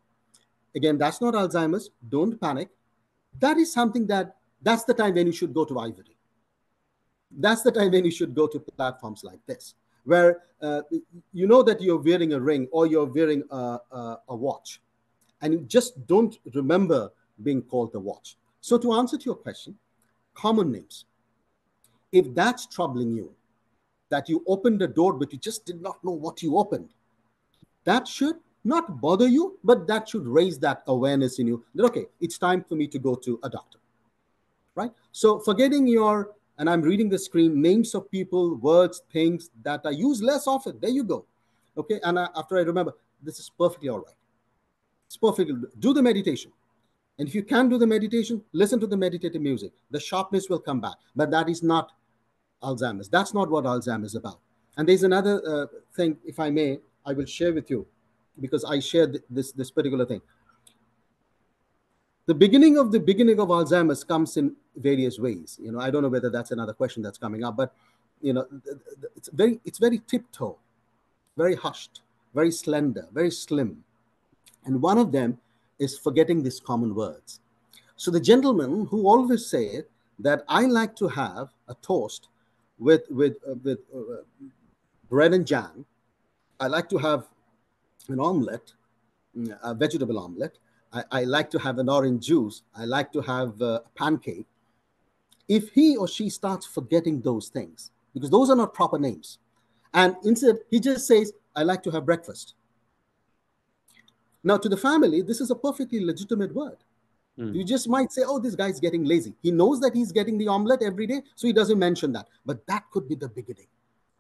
Speaker 2: Again, that's not Alzheimer's. Don't panic. That is something that, that's the time when you should go to Ivory that's the time when you should go to platforms like this, where uh, you know that you're wearing a ring or you're wearing a, a, a watch, and you just don't remember being called the watch. So, to answer to your question, common names, if that's troubling you, that you opened a door but you just did not know what you opened, that should not bother you, but that should raise that awareness in you that, okay, it's time for me to go to a doctor. Right? So, forgetting your and I'm reading the screen, names of people, words, things that I use less often. There you go. Okay. And I, after I remember, this is perfectly all right. It's perfectly do the meditation. And if you can't do the meditation, listen to the meditative music. The sharpness will come back. But that is not Alzheimer's. That's not what Alzheimer's is about. And there's another uh, thing, if I may, I will share with you because I shared this, this particular thing the beginning of the beginning of Alzheimer's comes in various ways. You know, I don't know whether that's another question that's coming up, but you know, it's very it's very tiptoe, very hushed, very slender, very slim, and one of them is forgetting these common words. So the gentleman who always said that I like to have a toast with with uh, with uh, bread and jam. I like to have an omelette, a vegetable omelette, I, I, like to have an orange juice. I like to have a pancake. If he or she starts forgetting those things, because those are not proper names, and instead he just says, I like to have breakfast. Now, to the family, this is a perfectly legitimate word. Mm. You just might say, oh, this guy's getting lazy. He knows that he's getting the omelette every day, so he doesn't mention that. But that could be the beginning,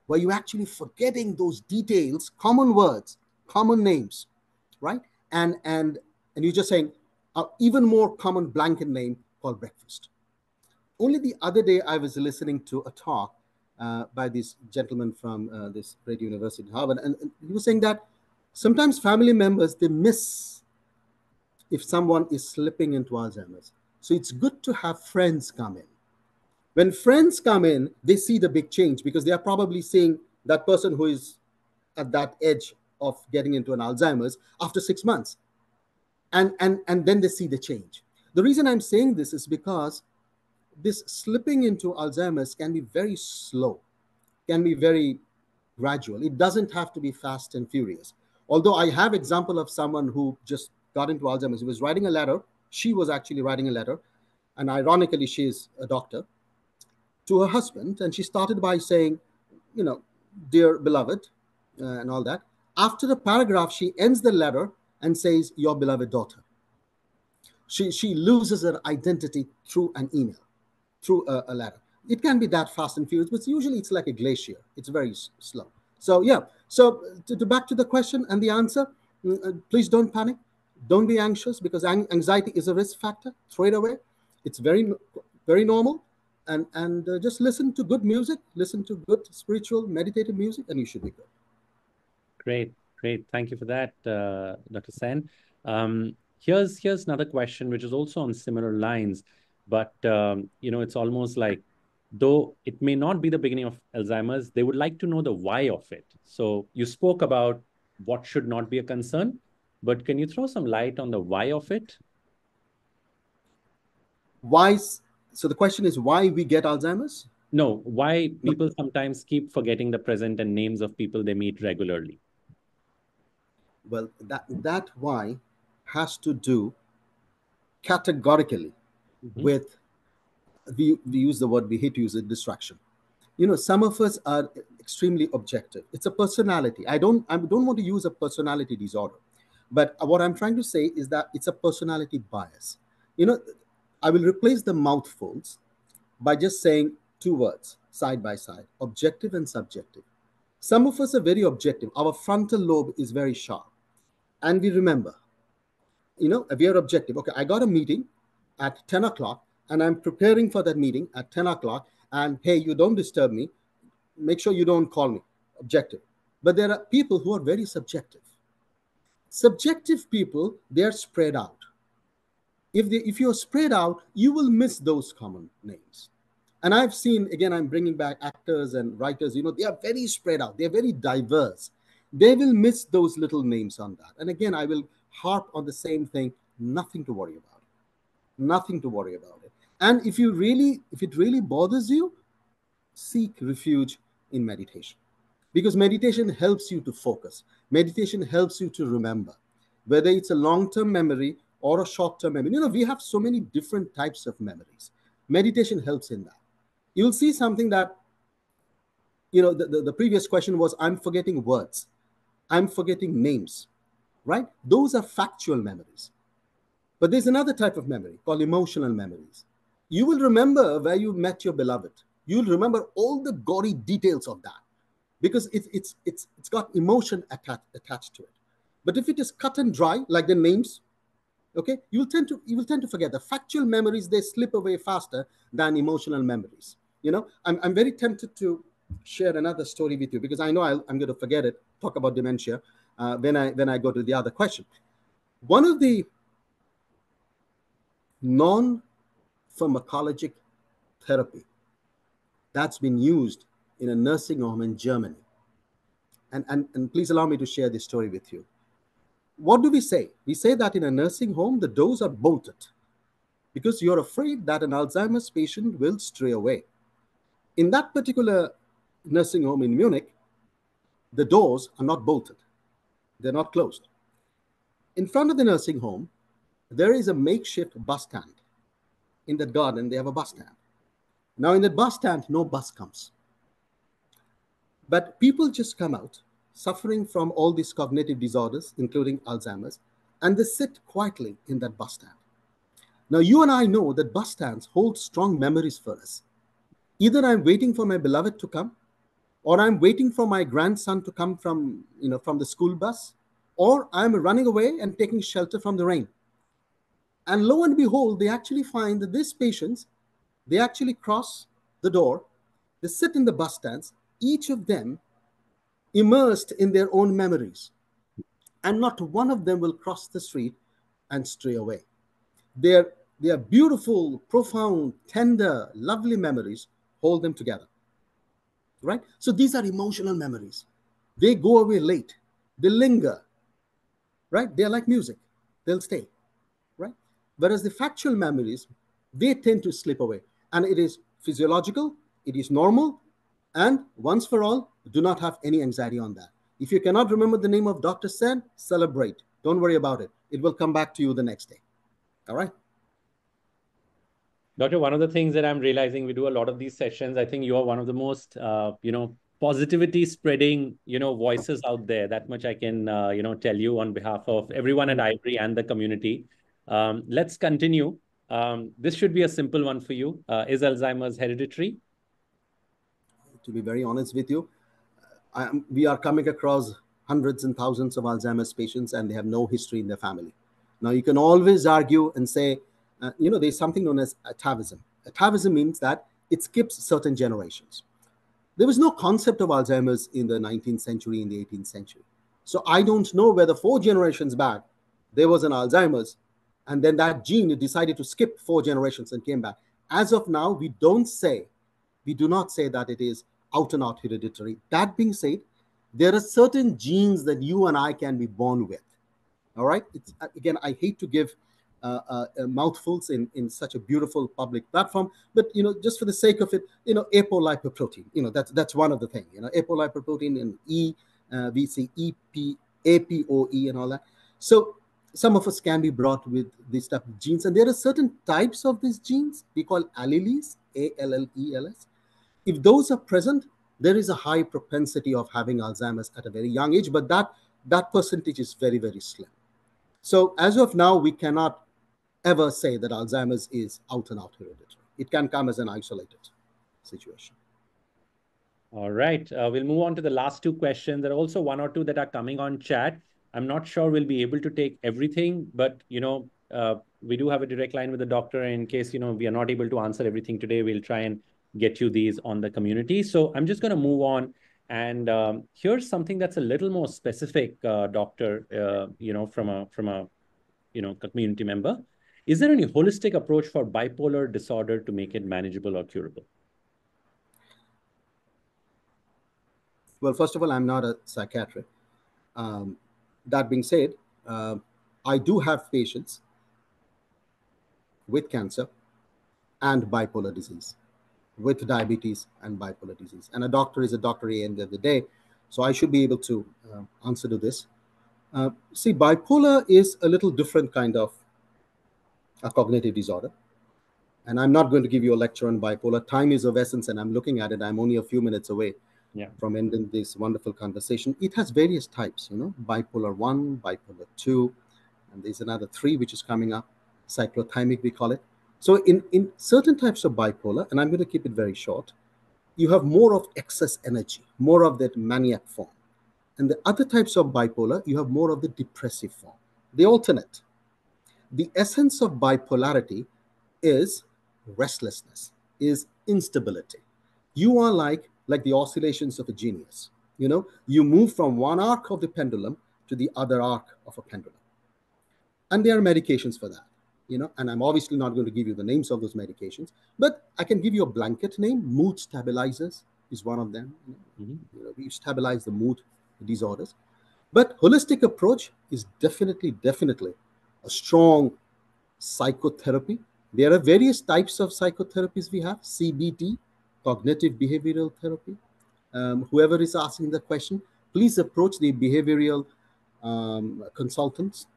Speaker 2: where you're actually forgetting those details, common words, common names, right? And and and you're just saying an even more common blanket name called breakfast. Only the other day, I was listening to a talk uh, by this gentleman from uh, this great university, Harvard, and, and he was saying that sometimes family members they miss if someone is slipping into Alzheimer's. So it's good to have friends come in. When friends come in, they see the big change because they are probably seeing that person who is at that edge of getting into an Alzheimer's after six months and and and then they see the change. The reason i'm saying this is because this slipping into alzheimer's can be very slow can be very gradual. It doesn't have to be fast and furious. Although i have example of someone who just got into alzheimer's. He was writing a letter. She was actually writing a letter. And ironically she is a doctor to her husband. And she started by saying you know dear beloved uh, and all that. After the paragraph she ends the letter and says, Your beloved daughter. She, she loses her identity through an email, through a, a letter. It can be that fast and furious, but usually it's like a glacier. It's very slow. So, yeah. So, to, to, back to the question and the answer, mm, uh, please don't panic. Don't be anxious because anxiety is a risk factor. Throw it away. It's very, very normal. And, and uh, just listen to good music, listen to good spiritual, meditative music, and you should be good.
Speaker 1: Great. Great. Thank you for that, uh, Dr. Sen. Um, here's here's another question, which is also on similar lines, but um, you know, it's almost like though it may not be the beginning of Alzheimer's, they would like to know the why of it. So you spoke about what should not be a concern, but can you throw some light on the why of it?
Speaker 2: Why? So the question is why we get Alzheimer's?
Speaker 1: No, why people sometimes keep forgetting the present and names of people they meet regularly.
Speaker 2: Well, that that why has to do categorically mm-hmm. with we, we use the word we hate to use it distraction. You know some of us are extremely objective. It's a personality. I don't i don't want to use a personality disorder but what i'm trying to say is that it's a personality bias. You know i will replace the mouthfuls by just saying two words side by side objective and subjective. Some of us are very objective. Our frontal lobe is very sharp and we remember you know we are objective. Okay i got a meeting at 10 o'clock and i'm preparing for that meeting at 10 o'clock. And hey you don't disturb me. Make sure you don't call me. Objective. But there are people who are very subjective. Subjective people they are spread out. If they if you're spread out you will miss those common names. And i've seen again i'm bringing back actors and writers you know they are very spread out. They're very diverse they will miss those little names on that. And again i will harp on the same thing nothing to worry about. Nothing to worry about it. And if you really if it really bothers you seek refuge in meditation. Because meditation helps you to focus. Meditation helps you to remember whether it's a long-term memory or a short-term memory. You know we have so many different types of memories. Meditation helps in that. You'll see something that you know the, the, the previous question was i'm forgetting words i'm forgetting names right? Those are factual memories. But there's another type of memory called emotional memories. You will remember where you met your beloved. You'll remember all the gory details of that because it's it's it's it's got emotion attached attached to it. But if it is cut and dry like the names okay you will tend to you will tend to forget. The factual memories they slip away faster than emotional memories. You know i'm, I'm very tempted to share another story with you because i know i am going to forget it talk about dementia uh, when i when i go to the other question one of the non pharmacologic therapy that's been used in a nursing home in Germany. And, and, and please allow me to share this story with you. What do we say? We say that in a nursing home, the doors are bolted because you're afraid that an Alzheimer's patient will stray away. In that particular nursing home in Munich, the doors are not bolted, they're not closed. In front of the nursing home, there is a makeshift bus stand in that garden, they have a bus stand. Now, in that bus stand, no bus comes. But people just come out suffering from all these cognitive disorders, including Alzheimer's, and they sit quietly in that bus stand. Now, you and I know that bus stands hold strong memories for us. Either I'm waiting for my beloved to come, or I'm waiting for my grandson to come from, you know, from the school bus, or I'm running away and taking shelter from the rain. And lo and behold, they actually find that these patients, they actually cross the door, they sit in the bus stands, each of them immersed in their own memories. And not one of them will cross the street and stray away. Their, their beautiful, profound, tender, lovely memories hold them together. Right? So these are emotional memories. They go away late, they linger. Right? They're like music, they'll stay. Right? Whereas the factual memories, they tend to slip away. And it is physiological, it is normal, and once for all, do not have any anxiety on that. If you cannot remember the name of Dr. Sen, celebrate. Don't worry about it. It will come back to you the next day. All right.
Speaker 1: Doctor, one of the things that I'm realizing, we do a lot of these sessions. I think you are one of the most, uh, you know, positivity spreading, you know, voices out there. That much I can, uh, you know, tell you on behalf of everyone at Ivory and the community. Um, let's continue. Um, this should be a simple one for you. Uh, is Alzheimer's hereditary?
Speaker 2: To be very honest with you, am, we are coming across hundreds and thousands of Alzheimer's patients and they have no history in their family. Now, you can always argue and say, uh, you know, there's something known as atavism. Atavism means that it skips certain generations. There was no concept of Alzheimer's in the 19th century, in the 18th century. So I don't know whether four generations back there was an Alzheimer's and then that gene decided to skip four generations and came back. As of now, we don't say, we do not say that it is out and out hereditary. That being said, there are certain genes that you and I can be born with. All right. It's again, I hate to give uh, uh, uh, Uh, uh, uh, mouthfuls in, in such a beautiful public platform. But you know, just for the sake of it, you know, apolipoprotein. You know, that's that's one of the things. You know, apolipoprotein and E, uh, we EP, APOE, and all that. So some of us can be brought with these type of genes, and there are certain types of these genes we call alleles, A L L E L S. If those are present, there is a high propensity of having Alzheimer's at a very young age, but that that percentage is very very slim. So as of now, we cannot ever say that Alzheimer's is out and out hereditary. It can come as an isolated situation.
Speaker 1: All right. Uh, we'll move on to the last two questions. There are also one or two that are coming on chat. I'm not sure we'll be able to take everything, but you know, uh, we do have a direct line with the doctor. In case you know we are not able to answer everything today, we'll try and get you these on the community. So I'm just going to move on. And um, here's something that's a little more specific, uh, doctor. Uh, you know, from a from a you know community member. Is there any holistic approach for bipolar disorder to make it manageable or curable?
Speaker 2: Well, first of all, I'm not a psychiatrist. Um, that being said, uh, I do have patients with cancer and bipolar disease, with diabetes and bipolar disease. And a doctor is a doctor at the end of the day. So I should be able to uh, answer to this. Uh, see, bipolar is a little different kind of a cognitive disorder. And I'm not going to give you a lecture on bipolar. Time is of essence, and I'm looking at it. I'm only a few minutes away yeah. from ending this wonderful conversation. It has various types, you know, bipolar one, bipolar two, and there's another three which is coming up, cyclothymic, we call it. So, in, in certain types of bipolar, and I'm going to keep it very short, you have more of excess energy, more of that maniac form. And the other types of bipolar, you have more of the depressive form. They alternate the essence of bipolarity is restlessness, is instability. You are like like the oscillations of a genius. You know, you move from one arc of the pendulum to the other arc of a pendulum. And there are medications for that, you know, and I'm obviously not going to give you the names of those medications, but I can give you a blanket name. Mood stabilizers is one of them. You know, mm-hmm. you know we stabilize the mood disorders. But holistic approach is definitely, definitely strong psychotherapy. There are various types of psychotherapies we have CBT, cognitive behavioral therapy. Um, whoever is asking the question, please approach the behavioral um, consultants.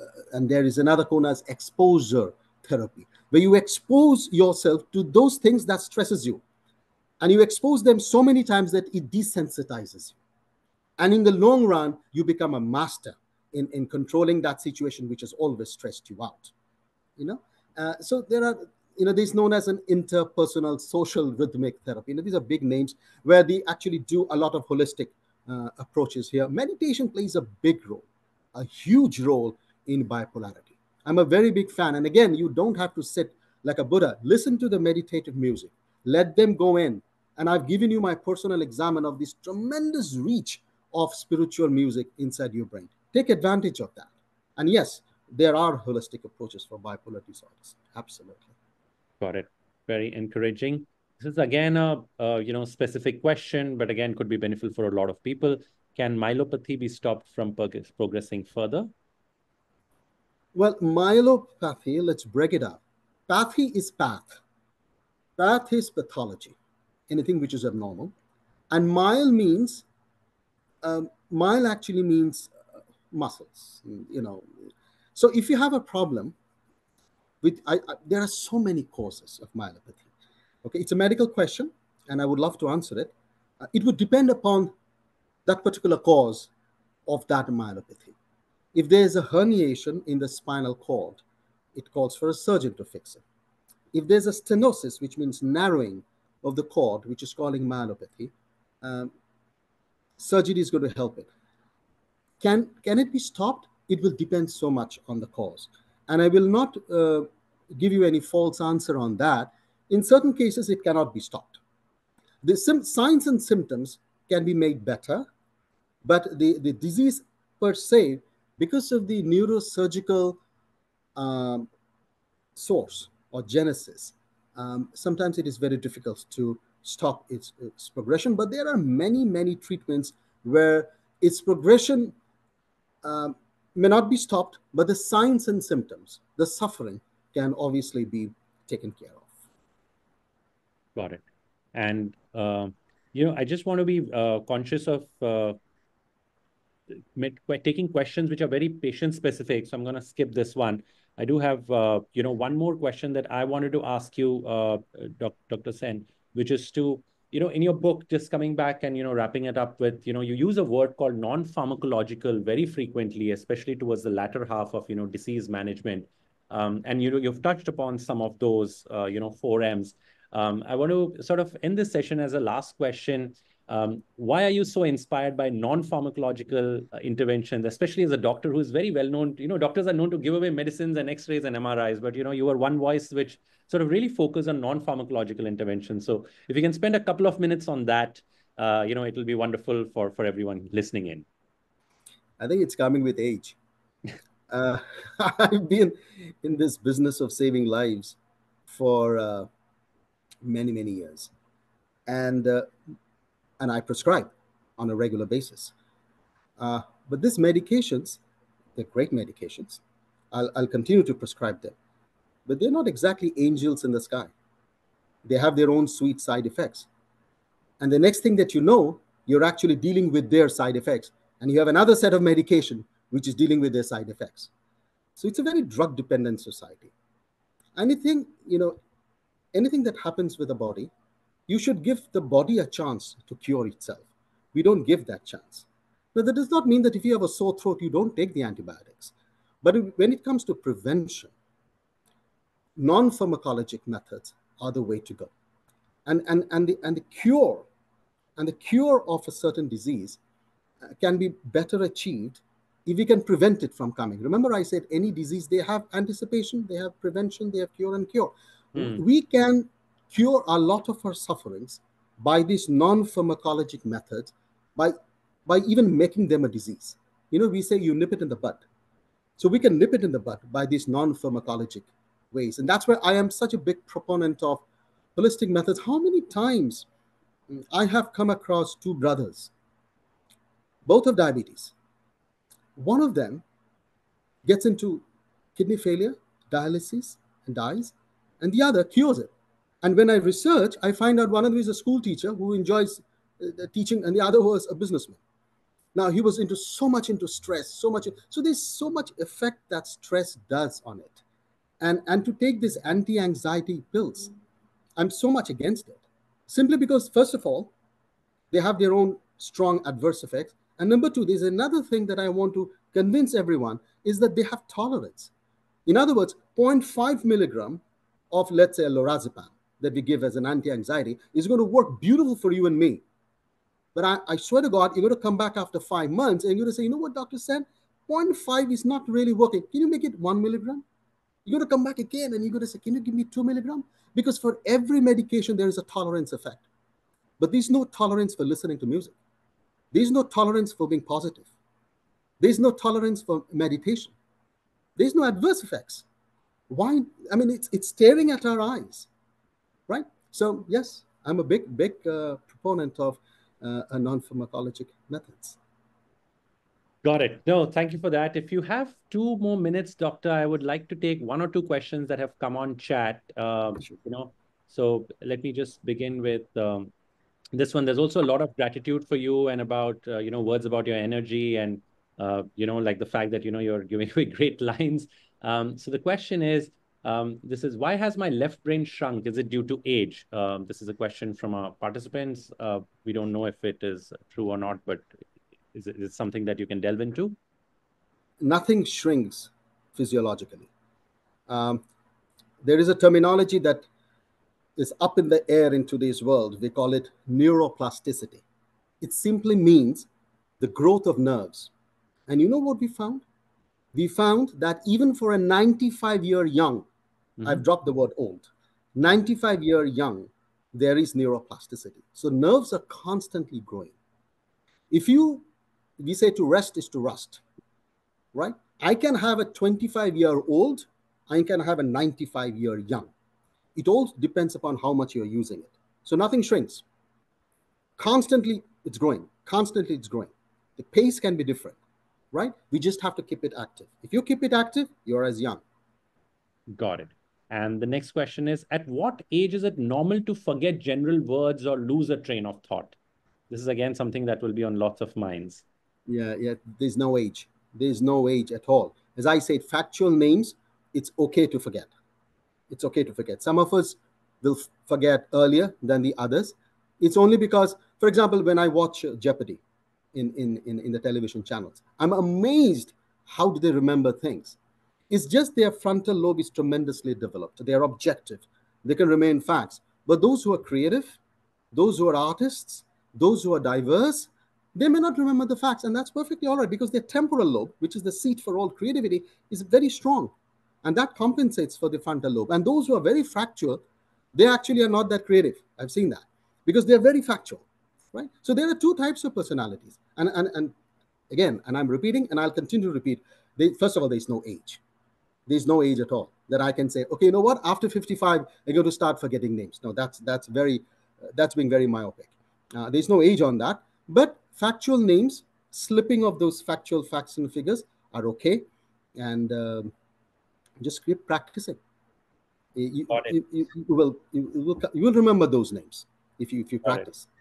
Speaker 2: Uh, and there is another known as exposure therapy, where you expose yourself to those things that stresses you. And you expose them so many times that it desensitizes you. And in the long run, you become a master in, in controlling that situation which has always stressed you out you know? Uh, so there are you know this is known as an interpersonal social rhythmic therapy. You know these are big names where they actually do a lot of holistic uh, approaches here. Meditation plays a big role a huge role in bipolarity. I'm a very big fan. And again you don't have to sit like a buddha. Listen to the meditative music. Let them go in. And i've given you my personal examine of this tremendous reach of spiritual music inside your brain take advantage of that. And yes, there are holistic approaches for bipolar disorders. Absolutely.
Speaker 1: Got it. Very encouraging. This is again a, you know specific question, but again could be beneficial for a lot of people. Can myelopathy be stopped from progressing further?
Speaker 2: Well, myelopathy, let's break it up. Pathy is path. Path is pathology, anything which is abnormal. And myel means, um, myel actually means muscles you know. So if you have a problem with I, I, there are so many causes of myelopathy okay? It's a medical question and i would love to answer it. Uh, it would depend upon that particular cause of that myelopathy. If there's a herniation in the spinal cord it calls for a surgeon to fix it. If there's a stenosis which means narrowing of the cord which is calling myelopathy um, surgery is going to help it can, can it be stopped? It will depend so much on the cause. And I will not uh, give you any false answer on that. In certain cases, it cannot be stopped. The signs and symptoms can be made better, but the, the disease per se, because of the neurosurgical um, source or genesis, um, sometimes it is very difficult to stop its, its progression. But there are many, many treatments where its progression um, may not be stopped, but the signs and symptoms, the suffering, can obviously be taken care of.
Speaker 1: Got it. And uh, you know, I just want to be uh, conscious of uh, taking questions which are very patient specific. So I'm going to skip this one. I do have, uh, you know, one more question that I wanted to ask you, uh, Dr. Sen, which is to, you know, in your book, just coming back and, you know, wrapping it up with, you know, you use a word called non-pharmacological very frequently, especially towards the latter half of, you know, disease management. Um, and, you know, you've touched upon some of those, uh, you know, four M's. Um, I want to sort of end this session as a last question. Um, why are you so inspired by non-pharmacological uh, interventions, especially as a doctor who is very well known? You know, doctors are known to give away medicines and X-rays and MRIs, but you know, you are one voice which sort of really focus on non-pharmacological interventions. So, if you can spend a couple of minutes on that, uh, you know, it will be wonderful for for everyone listening in.
Speaker 2: I think it's coming with age. [LAUGHS] uh, [LAUGHS] I've been in this business of saving lives for uh, many many years, and uh, and I prescribe on a regular basis. Uh, but these medications, they're great medications. I'll, I'll continue to prescribe them, but they're not exactly angels in the sky. They have their own sweet side effects. And the next thing that you know, you're actually dealing with their side effects. And you have another set of medication which is dealing with their side effects. So it's a very drug dependent society. Anything, you know, anything that happens with the body you should give the body a chance to cure itself. We don't give that chance. Now, that does not mean that if you have a sore throat, you don't take the antibiotics. But when it comes to prevention, non pharmacologic methods are the way to go. And, and, and, the, and the cure and the cure of a certain disease uh, can be better achieved if we can prevent it from coming. Remember, I said any disease, they have anticipation, they have prevention, they have cure and cure. Mm. We can cure a lot of our sufferings by these non-pharmacologic methods, by by even making them a disease. You know, we say you nip it in the bud. So we can nip it in the bud by these non-pharmacologic ways. And that's where I am such a big proponent of holistic methods. How many times I have come across two brothers, both of diabetes. One of them gets into kidney failure, dialysis, and dies, and the other cures it. And when I research, I find out one of them is a school teacher who enjoys uh, teaching, and the other was a businessman. Now he was into so much into stress, so much. So there's so much effect that stress does on it, and and to take these anti-anxiety pills, I'm so much against it, simply because first of all, they have their own strong adverse effects, and number two, there's another thing that I want to convince everyone is that they have tolerance. In other words, 0.5 milligram of let's say lorazepam that we give as an anti-anxiety is going to work beautiful for you and me. But I, I swear to God, you're going to come back after five months and you're going to say, you know what, Dr. Sen? 0.5 is not really working. Can you make it one milligram? You're going to come back again and you're going to say, can you give me two milligram? Because for every medication, there is a tolerance effect. But there's no tolerance for listening to music. There's no tolerance for being positive. There's no tolerance for meditation. There's no adverse effects. Why? I mean, it's, it's staring at our eyes? So yes, I'm a big, big uh, proponent of uh, non-pharmacologic methods.
Speaker 1: Got it. No, thank you for that. If you have two more minutes, Doctor, I would like to take one or two questions that have come on chat. Um, sure. You know, so let me just begin with um, this one. There's also a lot of gratitude for you and about uh, you know words about your energy and uh, you know like the fact that you know you're giving [LAUGHS] away great lines. Um, so the question is, um, this is why has my left brain shrunk? Is it due to age? Um, this is a question from our participants. Uh, we don't know if it is true or not, but is it, is it something that you can delve into?
Speaker 2: Nothing shrinks physiologically. Um, there is a terminology that is up in the air in today's world. We call it neuroplasticity. It simply means the growth of nerves. And you know what we found? We found that even for a 95 year young, Mm-hmm. I've dropped the word old. 95 year young, there is neuroplasticity. So nerves are constantly growing. If you, we say to rest is to rust, right? I can have a 25 year old I can have a 95 year young. It all depends upon how much you're using it. So nothing shrinks. Constantly, it's growing. Constantly, it's growing. The pace can be different, right? We just have to keep it active. If you keep it active, you're as young.
Speaker 1: Got it. And the next question is At what age is it normal to forget general words or lose a train of thought? This is again something that will be on lots of minds.
Speaker 2: Yeah, yeah. There's no age. There's no age at all. As I said, factual names, it's okay to forget. It's okay to forget. Some of us will forget earlier than the others. It's only because, for example, when I watch uh, Jeopardy in, in, in, in the television channels, I'm amazed how do they remember things it's just their frontal lobe is tremendously developed. They are objective. They can remain facts. But those who are creative, those who are artists, those who are diverse, they may not remember the facts. And that's perfectly all right because their temporal lobe, which is the seat for all creativity, is very strong. And that compensates for the frontal lobe. And those who are very factual, they actually are not that creative. I've seen that because they're very factual, right? So there are two types of personalities. And, and, and again, and I'm repeating and I'll continue to repeat, they, first of all, there's no age there's no age at all that I can say, okay, you know what? After 55, I'm going to start forgetting names. No, that's that's very uh, that's being very myopic. Uh, there's no age on that. But factual names, slipping of those factual facts and figures are okay, and um, just keep practicing. You, you, you, you will you, will you will remember those names if you if you Got practice. It.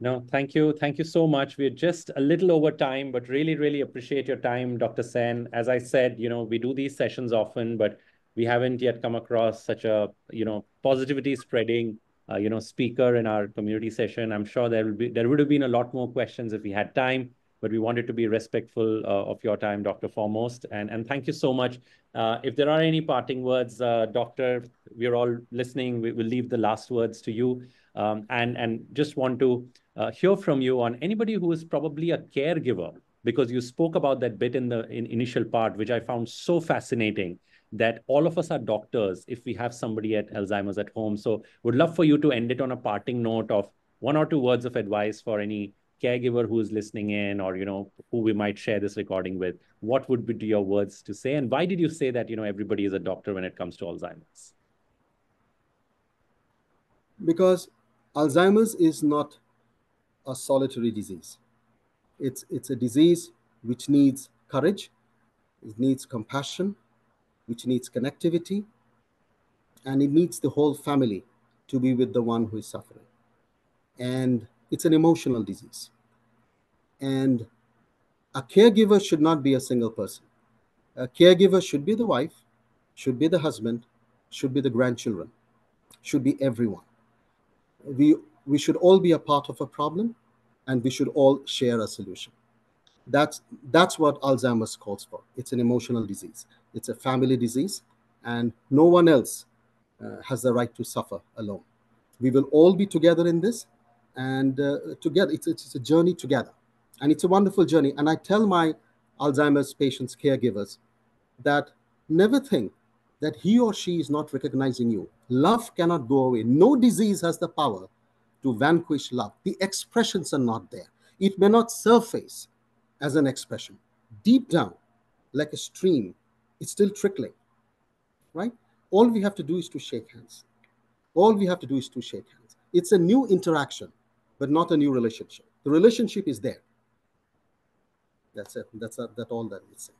Speaker 1: No, thank you. Thank you so much. We're just a little over time, but really, really appreciate your time, Dr. Sen. As I said, you know, we do these sessions often, but we haven't yet come across such a, you know, positivity spreading, uh, you know, speaker in our community session. I'm sure there will be, there would have been a lot more questions if we had time, but we wanted to be respectful uh, of your time, Doctor, foremost. And, and thank you so much. Uh, if there are any parting words, uh, Doctor, we're all listening. We will leave the last words to you. Um, and, and just want to uh, hear from you on anybody who is probably a caregiver, because you spoke about that bit in the in initial part, which I found so fascinating that all of us are doctors if we have somebody at Alzheimer's at home. So would love for you to end it on a parting note of one or two words of advice for any caregiver who is listening in or you know who we might share this recording with. What would be your words to say? And why did you say that you know everybody is a doctor when it comes to alzheimer's?
Speaker 2: Because alzheimer's is not a solitary disease. It's, it's a disease which needs courage, it needs compassion, which needs connectivity, and it needs the whole family to be with the one who is suffering. And it's an emotional disease. And a caregiver should not be a single person. A caregiver should be the wife, should be the husband, should be the grandchildren, should be everyone. We we should all be a part of a problem and we should all share a solution. That's that's what alzheimer's calls for. It's an emotional disease. It's a family disease and no one else uh, has the right to suffer alone. We will all be together in this and uh, together it's, it's a journey together. And it's a wonderful journey. And i tell my alzheimer's patients caregivers that never think that he or she is not recognizing you. Love cannot go away. No disease has the power to vanquish love. The expressions are not there. It may not surface as an expression. Deep down, like a stream, it's still trickling, right? All we have to do is to shake hands. All we have to do is to shake hands. It's a new interaction, but not a new relationship. The relationship is there. That's it. That's a, that all that we say.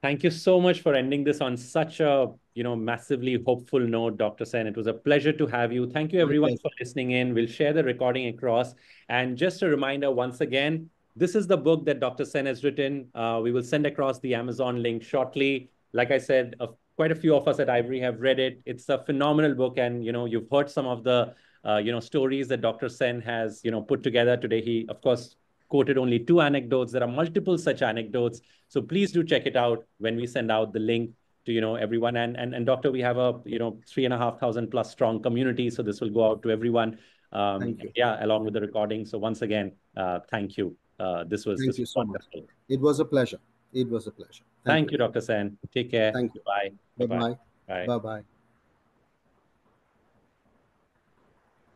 Speaker 1: Thank you so much for ending this on such a you know massively hopeful note, Dr. Sen. It was a pleasure to have you. Thank you everyone for listening in. We'll share the recording across. And just a reminder once again, this is the book that Dr. Sen has written. Uh, we will send across the Amazon link shortly. Like I said, uh, quite a few of us at Ivory have read it. It's a phenomenal book, and you know you've heard some of the uh, you know stories that Dr. Sen has you know put together today. He of course quoted only two anecdotes. There are multiple such anecdotes. So please do check it out when we send out the link to you know everyone. And and, and doctor, we have a you know three and a half thousand plus strong community. So this will go out to everyone. Um, yeah, along with the recording. So once again, uh, thank you. Uh, this was
Speaker 2: thank
Speaker 1: this
Speaker 2: you so wonderful. much. It was a pleasure. It was a pleasure.
Speaker 1: Thank, thank you. you, Dr. Sen. Take care.
Speaker 2: Thank you.
Speaker 1: Bye.
Speaker 2: Bye. Bye. Bye. Bye.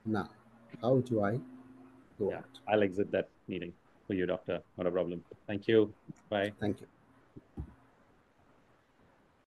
Speaker 2: Now, how do I go
Speaker 1: yeah, out? I'll exit that meeting for you, doctor. Not a problem. Thank you. Bye.
Speaker 2: Thank you.